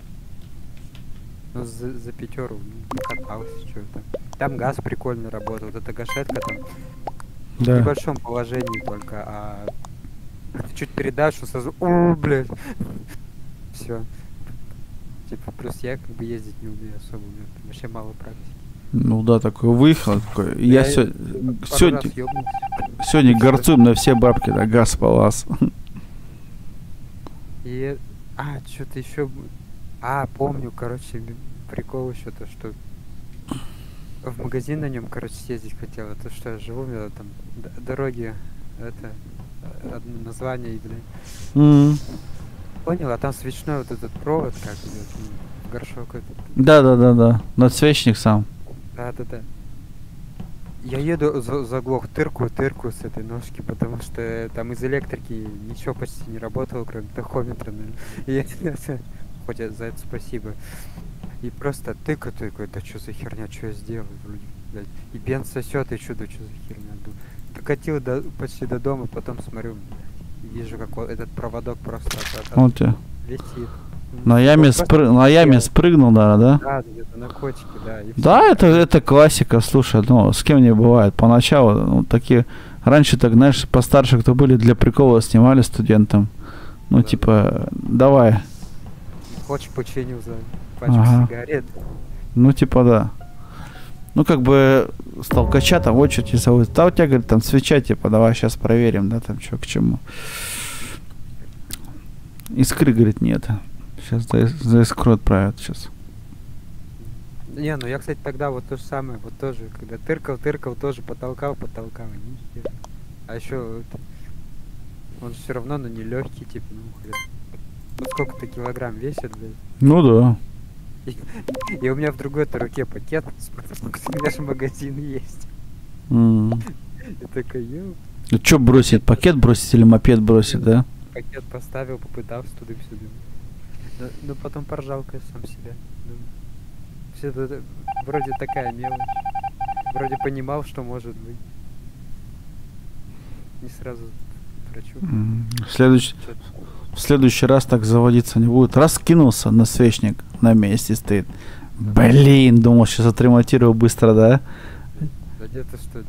Ну, за, за пятеру покатался, что там. Там газ прикольно работал, вот эта гашетка там в Да. небольшом положении только, а чуть передашь, он сразу, о, блядь, все. Типа, плюс я как бы ездить не умею особо, у меня вообще мало практики. Ну да, такой выехал, такой. Я, Я сегодня, ёбнулся. сегодня горцуем на все бабки, да, газ полаз. И, а, что-то еще, а, помню, короче, прикол еще то, что в магазин на нем, короче, съездить хотел, а то, что я живу, у меня там дороги, это, э, одно название, блин, М. понял, а там свечной вот этот провод, как идет, горшок этот, Да, да, да, да. Надсвечник сам. да-да-да. Я еду, за- заглох, тыркую, тыркую с этой ножки, потому что там из электрики ничего почти не работало, кроме тахометра. наверно. И я, хоть за это спасибо. И просто тыка тыкаю, да что за херня, что я сделал, блядь. И бенз сосет, и чудо, что за херня. Докатил до, почти до дома, потом смотрю, блядь, вижу, как он- этот проводок просто от- от- Вот я. висит. На яме, Просто спры- на яме спрыгнул, да, да? Да, где-то на котике, да. Да, это, это классика, слушай, ну, с кем не бывает. Поначалу, ну, такие, раньше, так, знаешь, постарше, кто были, для прикола снимали студентам. Ну, Да. типа, давай, Хочешь починил за пачку Ага. сигарет. ну, типа, да. Ну, как бы, с толкача там очередь зовут. Да, у тебя, говорит, там свеча, типа, давай сейчас проверим, да, там, что к чему. Искры, говорит, нет. Сейчас за, за искру отправят сейчас. Не, ну я, кстати, тогда вот то же самое, вот тоже, когда тыркал, тыркал, тоже потолкал, потолкал, хера. А еще он все равно, ну не легкий, типа, ну хрен. Ну сколько-то килограмм весит, блядь. Ну да. И у меня в другой-то руке пакет, у меня же магазин есть. И такой, Ну, что бросить? Пакет бросить или мопед бросить, да? пакет поставил, попытался туда-сюда. Но, но потом поржал, сам себя. Все это вроде такая мелочь. Вроде понимал, что может быть. Не сразу врачу. Следующий, в следующий раз так заводиться не будет. Раскинулся на свечник, на месте стоит. Блин, думал, сейчас отремонтирую быстро, да? Да где-то что.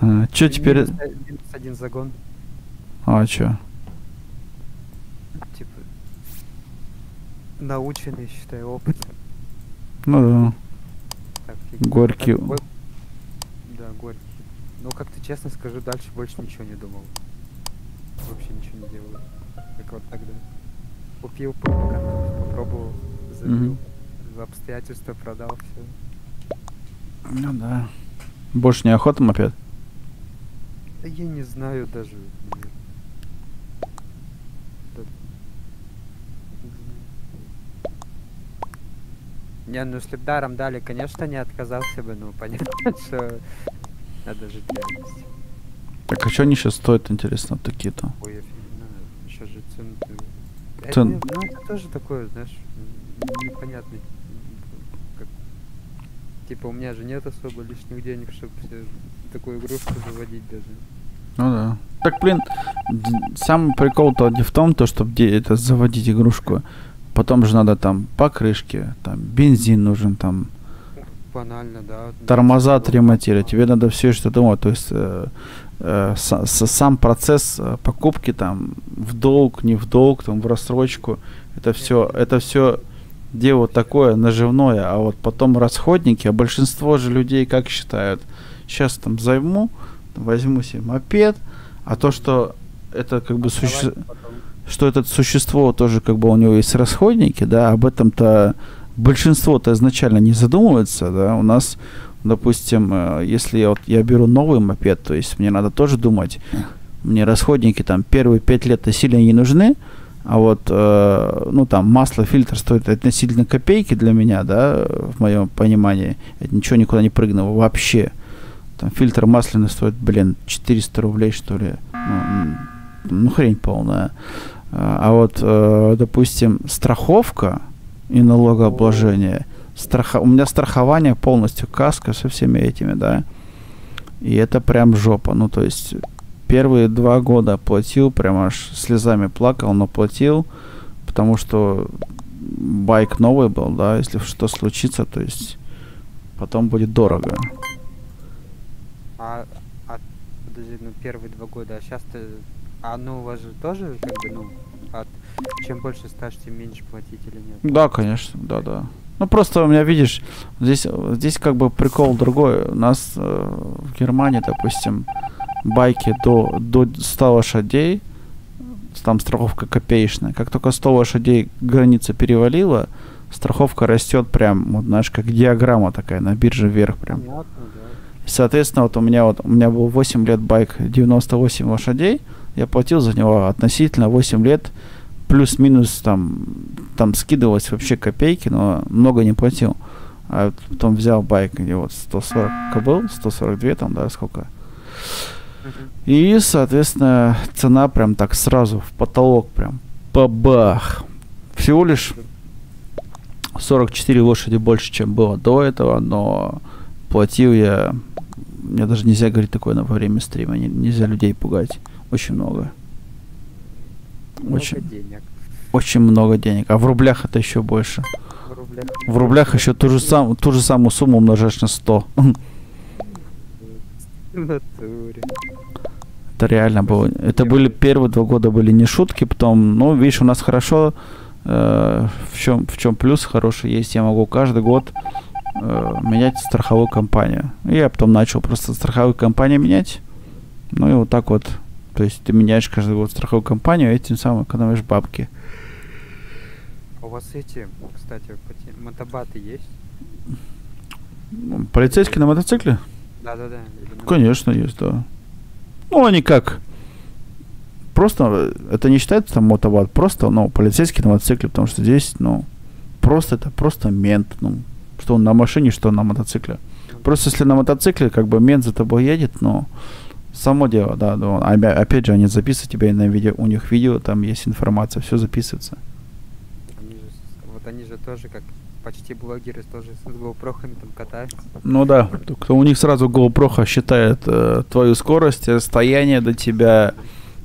А, что теперь? Минус, минус один загон. А, что? Типа наученный, считай, опыт. Ну да. Так. Горький. Так, Да, горький. Ну, как-то честно скажу, дальше больше ничего не думал. Вообще ничего не делал. Как вот тогда. Купил, покатал, попробовал, забил. В обстоятельства продал все. Ну да. Больше не охота мопед? Да я не знаю даже. Не ну если б даром дали, конечно, не отказался бы, но понятно, что надо жить реальностью. Так а что они сейчас стоят, интересно, такие-то? Ой, еще же цены. Цен- Это, ну, это тоже такое, знаешь, непонятный. Как... Типа, у меня же нет особо лишних денег, чтобы такую игрушку заводить даже. Ну да. Так, блин, самый прикол-то не в том, то, чтобы это заводить игрушку. Потом же надо там покрышки, там бензин нужен, там Банально, да. вот тормоза отремонтировать. Тебе надо все что думать. То есть э, э, са- сам процесс э, покупки там в долг, не в долг, там в рассрочку. Это все, это все дело такое наживное, а вот потом расходники, а большинство же людей как считают? Сейчас там займу, возьму себе мопед, а то, что это как бы суще... что это существо тоже как бы у него есть расходники, да, об этом-то большинство-то изначально не задумывается, да, у нас, допустим, э, если я, вот, я беру новый мопед, то есть мне надо тоже думать, мне расходники там первые пять лет-то сильно не нужны, а вот, э, ну там масло, фильтр стоит относительно копейки для меня, да, в моем понимании, это ничего никуда не прыгнуло вообще. Там фильтр масляный стоит, блин, 400 рублей, что ли. Ну, ну хрень полная. А а вот, э, допустим, страховка и налогообложение, страха... у меня страхование полностью, каска со всеми этими, да, и это прям жопа. Ну, то есть первые два года платил, прям аж слезами плакал, но платил, потому что байк новый был, да, если что случится, то есть потом будет дорого. А, а подожди, ну первые два года, а сейчас ты... А ну у вас же тоже, как бы, ну, от... чем больше стаж, тем меньше платить или нет? Да, конечно, да, да. Ну просто у меня, видишь, здесь, здесь как бы прикол другой. У нас э, в Германии, допустим, байки до, до 100 лошадей, там страховка копеечная. Как только 100 лошадей граница перевалила, страховка растет прям, вот знаешь, как диаграмма такая на бирже вверх прям. Понятно, да. Соответственно, вот у меня вот у меня был 8 лет байк 98 лошадей, я платил за него относительно 8 лет плюс-минус там там скидывалось вообще копейки, но много не платил. А вот потом взял байк, где вот 140 кобыл, 142 там, да, сколько. И, соответственно, цена прям так сразу в потолок прям бабах. Всего лишь 44 лошади больше, чем было до этого, но платил я... Мне даже нельзя говорить такое на во время стрима, не- нельзя людей пугать. Очень много. Много Очень, денег очень много денег. А в рублях это еще больше. в рублях. В рублях еще ту же, сам, ту же самую сумму умножаешь на 100. В натуре. Это реально было. Это были первые два года были не шутки, потом, ну, видишь, у нас хорошо. э, в чем в чем плюс хороший есть, я могу каждый год э, менять страховую компанию. И я потом начал просто страховую компанию менять. Ну и вот так вот. То есть ты меняешь каждый год страховую компанию, и тем самым экономишь бабки. А у вас эти, кстати, мотобаты есть? Ну, Полицейский на мотоцикле? Да-да-да. или на- Конечно, есть, да. Ну, они как? Просто, э, это не считается там мотоват, просто, ну, полицейский на мотоцикле, потому что здесь, ну, просто это просто мент, ну, что он на машине, что он на мотоцикле. Просто если на мотоцикле, как бы мент за тобой едет, ну, само дело, да, опя- опять же, они записывают тебя и на видео, у них видео, там есть информация, все записывается. Они же, вот они же тоже как почти блогеры тоже с GoPro там катаются. Ну да, только у них сразу GoPro считает э, твою скорость, расстояние до тебя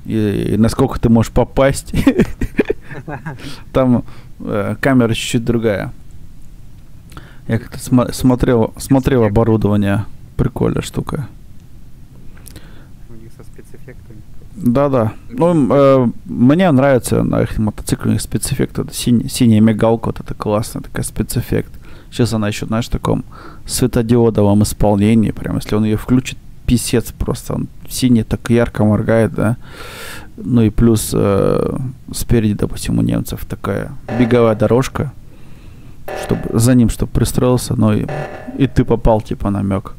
и, и насколько ты можешь попасть. Там э, камера чуть-чуть другая. Я как-то смо- смотрел, смотрел оборудование. Прикольная штука. У них со спецэффектами. Да-да. Ну, э, мне нравится на их мотоцикле спецэффект. Это синий, синяя мигалка, вот это классная такая спецэффект. Сейчас она еще, знаешь, в таком светодиодовом исполнении. Прям, если он ее включит, писец просто. Он синий так ярко моргает, да. Ну и плюс э, спереди, допустим, у немцев такая беговая дорожка, чтобы за ним, чтобы пристроился, но и, и ты попал, типа, намек.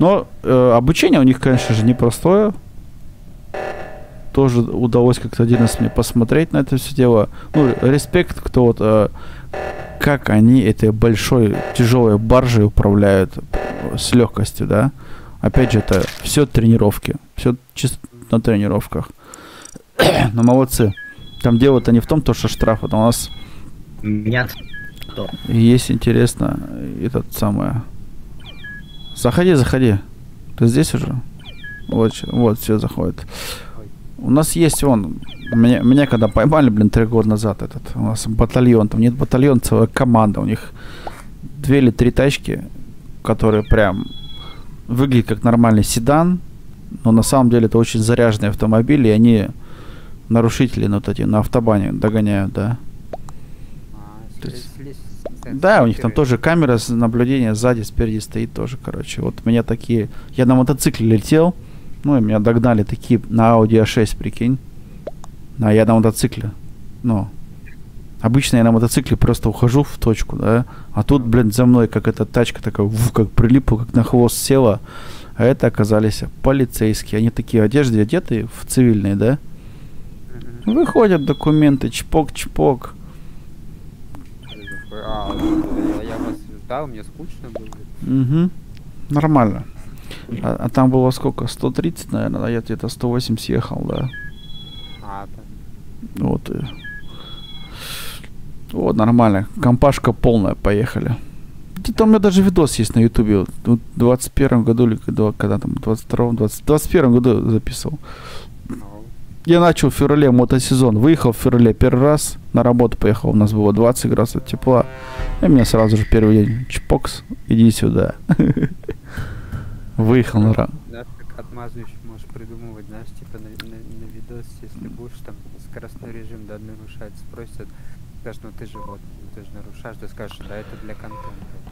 Но э, обучение у них, конечно же, непростое. Тоже удалось как-то один раз мне посмотреть на это все дело. Ну, респект, кто вот э, как они этой большой тяжелой баржей управляют э, с легкостью, да. Опять же, это все тренировки, все чисто на тренировках. Но молодцы. Там дело-то не в том, то, что штраф, это у нас Нет. Есть интересно этот самое. Заходи, заходи. Ты здесь уже? Вот, вот, все заходит. У нас есть вон, меня, меня когда поймали, блин, три года назад этот, у нас батальон, там нет батальон, целая команда, у них две или три тачки, которые прям выглядят как нормальный седан, но на самом деле это очень заряженные автомобили, и они нарушители ну, вот эти на автобане догоняют, да. То есть- Да, у них там тоже камера наблюдения сзади, спереди стоит тоже, короче. Вот меня такие... Я на мотоцикле летел, ну, и меня догнали такие на Audi A6, прикинь. А я на мотоцикле. Ну, обычно я на мотоцикле просто ухожу в точку, да. А тут, блин, за мной как эта тачка такая, вуф, как прилипла, как на хвост села. А это оказались полицейские. Они такие в одежде одетые, в цивильные, да. Выходят документы, чпок-чпок. А, я- я вас ждал, мне скучно было. Угу. Нормально. А, а там было сколько? 130, наверное, а я где-то 108 съехал, да. А, там. Вот. И... Вот, нормально. Компашка полная, поехали. Где-то у меня даже видос есть на ютубе. В 21 году или когда, когда там, 22 20, 21 году записывал. Ну, Я начал в феврале мотосезон. Выехал в феврале первый раз. На работу поехал. У нас было 20 градусов тепла. И меня сразу же первый день. Чпокс, иди сюда. Выехал на ра- Знаешь, как отмазу еще можешь придумывать, знаешь, типа на, на, на видос, если будешь там скоростной режим, да, нарушать, спросят, скажешь, ну ты же вот, ты же нарушаешь, ты скажешь, да, это для контента,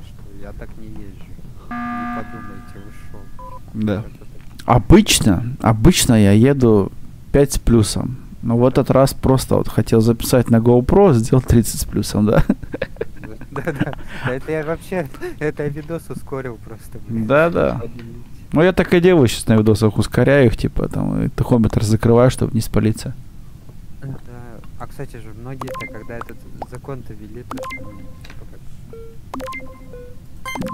что я так не езжу. Не подумайте, шо. Да. Обычно, обычно я еду 5 с плюсом. Но в этот раз просто вот хотел записать на GoPro, сделал 30 с плюсом, да? Да-да, да это я вообще, это видос ускорил просто, блин. Да-да. Ну я так и делаю сейчас на видосах, ускоряю их, типа там, и тахометр закрываю, чтобы не спалиться. Да. А кстати же, многие-то, когда этот закон-то ввели, то типа.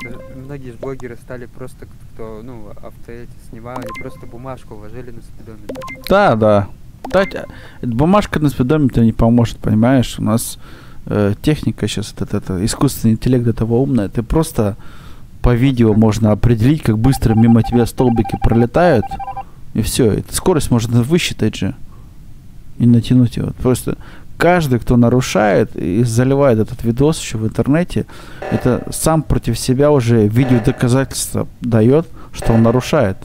Даже Многие же блогеры стали просто, кто, ну, авто эти снимали, просто бумажку вложили на спидометр. Да, да. Кстати, эта бумажка на спидометре не поможет, понимаешь? У нас э, техника сейчас, этот, это, искусственный интеллект до того умная. Ты просто по видео можно определить, как быстро мимо тебя столбики пролетают, и все. скорость можно высчитать же и натянуть его. Просто каждый, кто нарушает и заливает этот видос еще в интернете, это сам против себя уже видео доказательства дает, что он нарушает.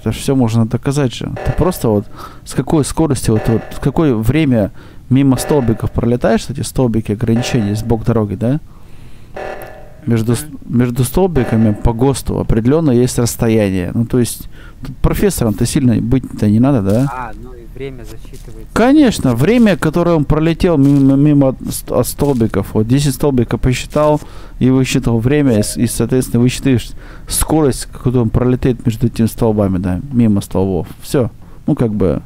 Это все можно доказать же. Ты просто вот с какой скоростью, вот, вот с какое время мимо столбиков пролетаешь, эти столбики ограничения с бок дороги, да? Между, между столбиками по ГОСТу определенно есть расстояние. Ну, то есть, профессором-то сильно быть-то не надо, да? А, ну время засчитывается. Конечно, время, которое он пролетел мимо, мимо столбиков, вот 10 столбиков посчитал и высчитал время, и, и, соответственно, высчитаешь скорость, которую он пролетит между этими столбами, да, мимо столбов. Все. Ну, как бы,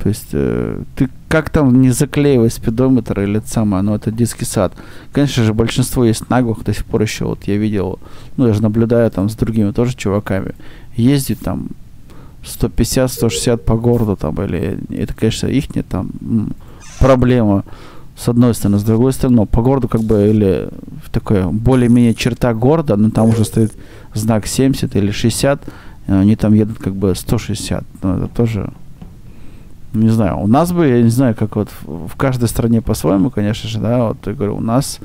то есть, э, ты как там не заклеивай спидометр или это самое, ну, это детский сад. Конечно же, большинство есть наглых до сих пор еще, вот я видел, ну, я же наблюдаю там с другими тоже чуваками, ездит там 150-160 по городу там, или это, конечно, их там м, проблема с одной стороны, с другой стороны, ну, по городу как бы или такое более-менее черта города, но там уже стоит знак 70 или 60, и они там едут как бы 160, ну, это тоже не знаю, у нас бы, я не знаю, как вот в, каждой стране по-своему, конечно же, да, вот я говорю, у нас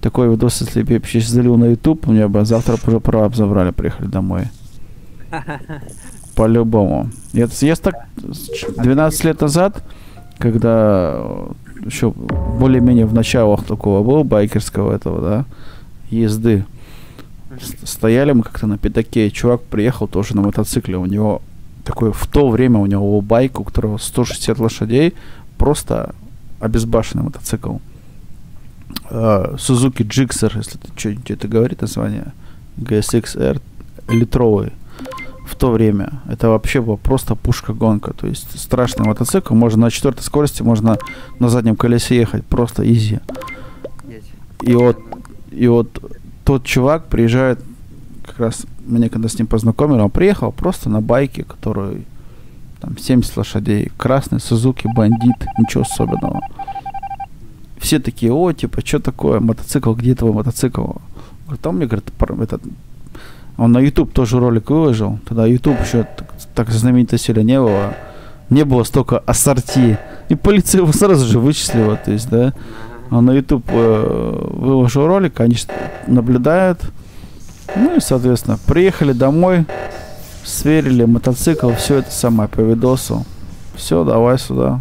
такой видос, если бы я на YouTube, у меня бы завтра уже права забрали, приехали домой. По-любому. Я, я так с ч- 12 лет назад, когда еще более-менее в началах такого был байкерского этого, да, езды, стояли мы как-то на пятаке, и чувак приехал тоже на мотоцикле, у него такой, в то время у него был байк, у которого 160 лошадей, просто обезбашенный мотоцикл. Э, Suzuki Gixxer, если ты что-нибудь это говорит название, GSX-R, литровый в то время. Это вообще была просто пушка-гонка. То есть страшный мотоцикл. Можно на четвертой скорости, можно на заднем колесе ехать. Просто изи. И вот, и вот тот чувак приезжает, как раз меня когда с ним познакомили, он приехал просто на байке, который там 70 лошадей, красный Сузуки бандит, ничего особенного. Все такие, о, типа, что такое, мотоцикл, где твой мотоцикл? Говорит, там мне, говорит, этот, он на YouTube тоже ролик выложил, тогда YouTube еще так, так знаменито сильно не было, не было столько ассорти, и полиция его сразу же вычислила, то есть, да, он на YouTube э, выложил ролик, ш- наблюдают. Ну и, соответственно, приехали домой, сверили мотоцикл, все это самое по видосу. Все, давай сюда.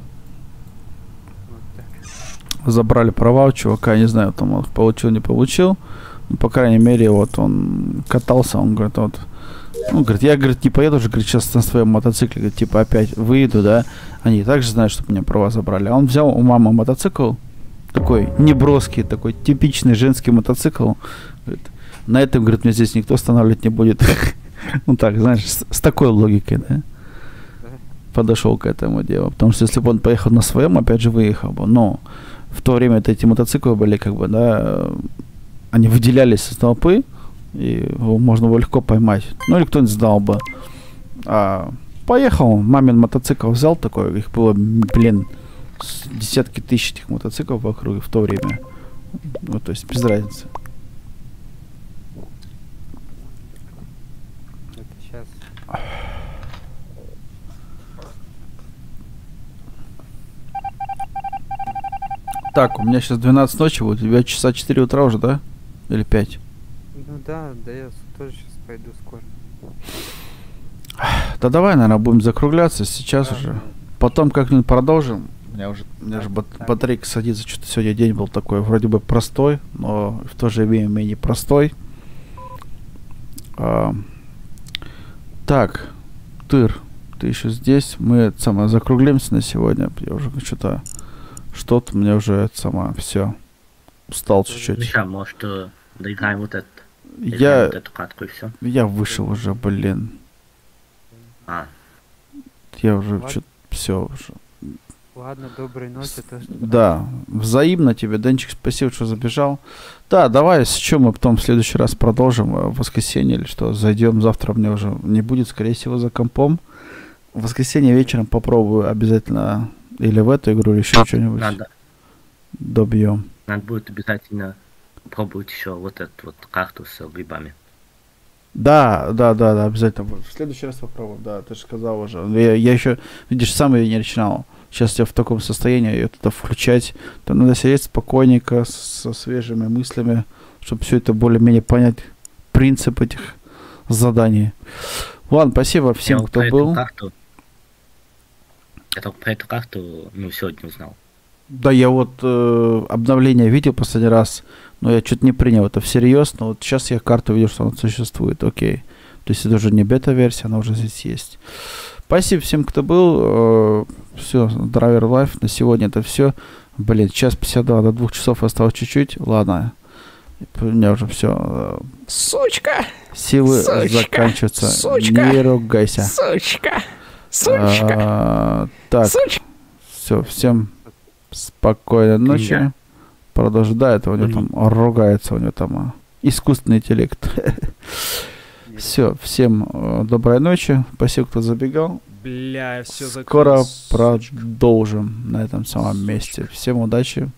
Забрали права у чувака, не знаю, там он получил, не получил. По крайней мере, вот он катался, он говорит, вот, ну, говорит, я, говорит, не поеду уже, говорит, сейчас на своем мотоцикле, говорит, типа, опять выйду, да. Они также знают, что мне права забрали. А он взял у мамы мотоцикл, такой неброский, такой типичный женский мотоцикл. Говорит, на этом, говорит, мне здесь никто останавливать не будет. Ну так, знаешь, с, такой логикой, да, подошел к этому делу. Потому что если бы он поехал на своем, опять же, выехал бы. Но в то время эти мотоциклы были как бы, да, они выделялись из толпы, и его можно было легко поймать. Ну или кто-нибудь сдал бы. А Поехал, мамин мотоцикл взял такой, их было, блин, десятки тысяч этих мотоциклов в округе в то время. Ну, то есть без разницы. Так, у меня сейчас 12 ночи, вот у тебя часа 4 утра уже, да? Или 5? Ну да, да я тоже сейчас пойду скоро. Да давай, наверное, будем закругляться сейчас Да, уже. да. Потом как-нибудь продолжим. У меня уже, у меня Так, же бат- так. батарейка садится. Что-то сегодня день был такой вроде бы простой, но в то же время менее простой. А, так, Тыр, ты еще здесь. Мы это самое закруглимся на сегодня. Я уже что-то что-то мне уже это самое все устал чуть-чуть. сейчас, может, доиграем вот это. доиграем Я, вот эту катку и все. я вышел уже, блин. А, Я уже Ладно. что-то все уже. Ладно, доброй ночи. То, что Да, взаимно тебе, Денчик, спасибо, что забежал. Да, давай, с чем мы потом в следующий раз продолжим, э, в воскресенье или что, зайдем, завтра мне уже не будет, скорее всего, за компом. В воскресенье вечером попробую обязательно или в эту игру, или еще что-нибудь надо, добьем. надо будет обязательно попробовать еще вот эту вот карту с грибами. Да, да, да, да, обязательно. В следующий раз попробуем, да, ты же сказал уже. Я, я еще, видишь, сам ее не начинал. Сейчас я в таком состоянии, ее туда включать. Там надо сидеть спокойненько, со свежими мыслями, чтобы все это более-менее понять, принцип этих заданий. Ладно, спасибо всем, Я кто про эту был. карту, я только про эту карту, ну, сегодня узнал. Да, я вот э, обновление видел последний раз, но я что-то не принял это всерьез, но вот сейчас я карту видел, что она существует, окей. То есть это уже не бета-версия, она уже здесь есть. Спасибо всем, кто был. все, Driver Life. На сегодня это все. Блин, час 52 до двух часов осталось чуть-чуть. Ладно. У меня уже все. Сучка! Силы Сучка, заканчиваются. сучка, Не ругайся. Сучка! Сучка! А, так, Сучка! все, всем спокойной ночи. Меня. Продолжи. Да, это у него там ругается, у него там а, искусственный интеллект. Все, всем э, доброй ночи. Спасибо, кто забегал. Бля, все Скоро продолжим на этом самом месте. Всем удачи.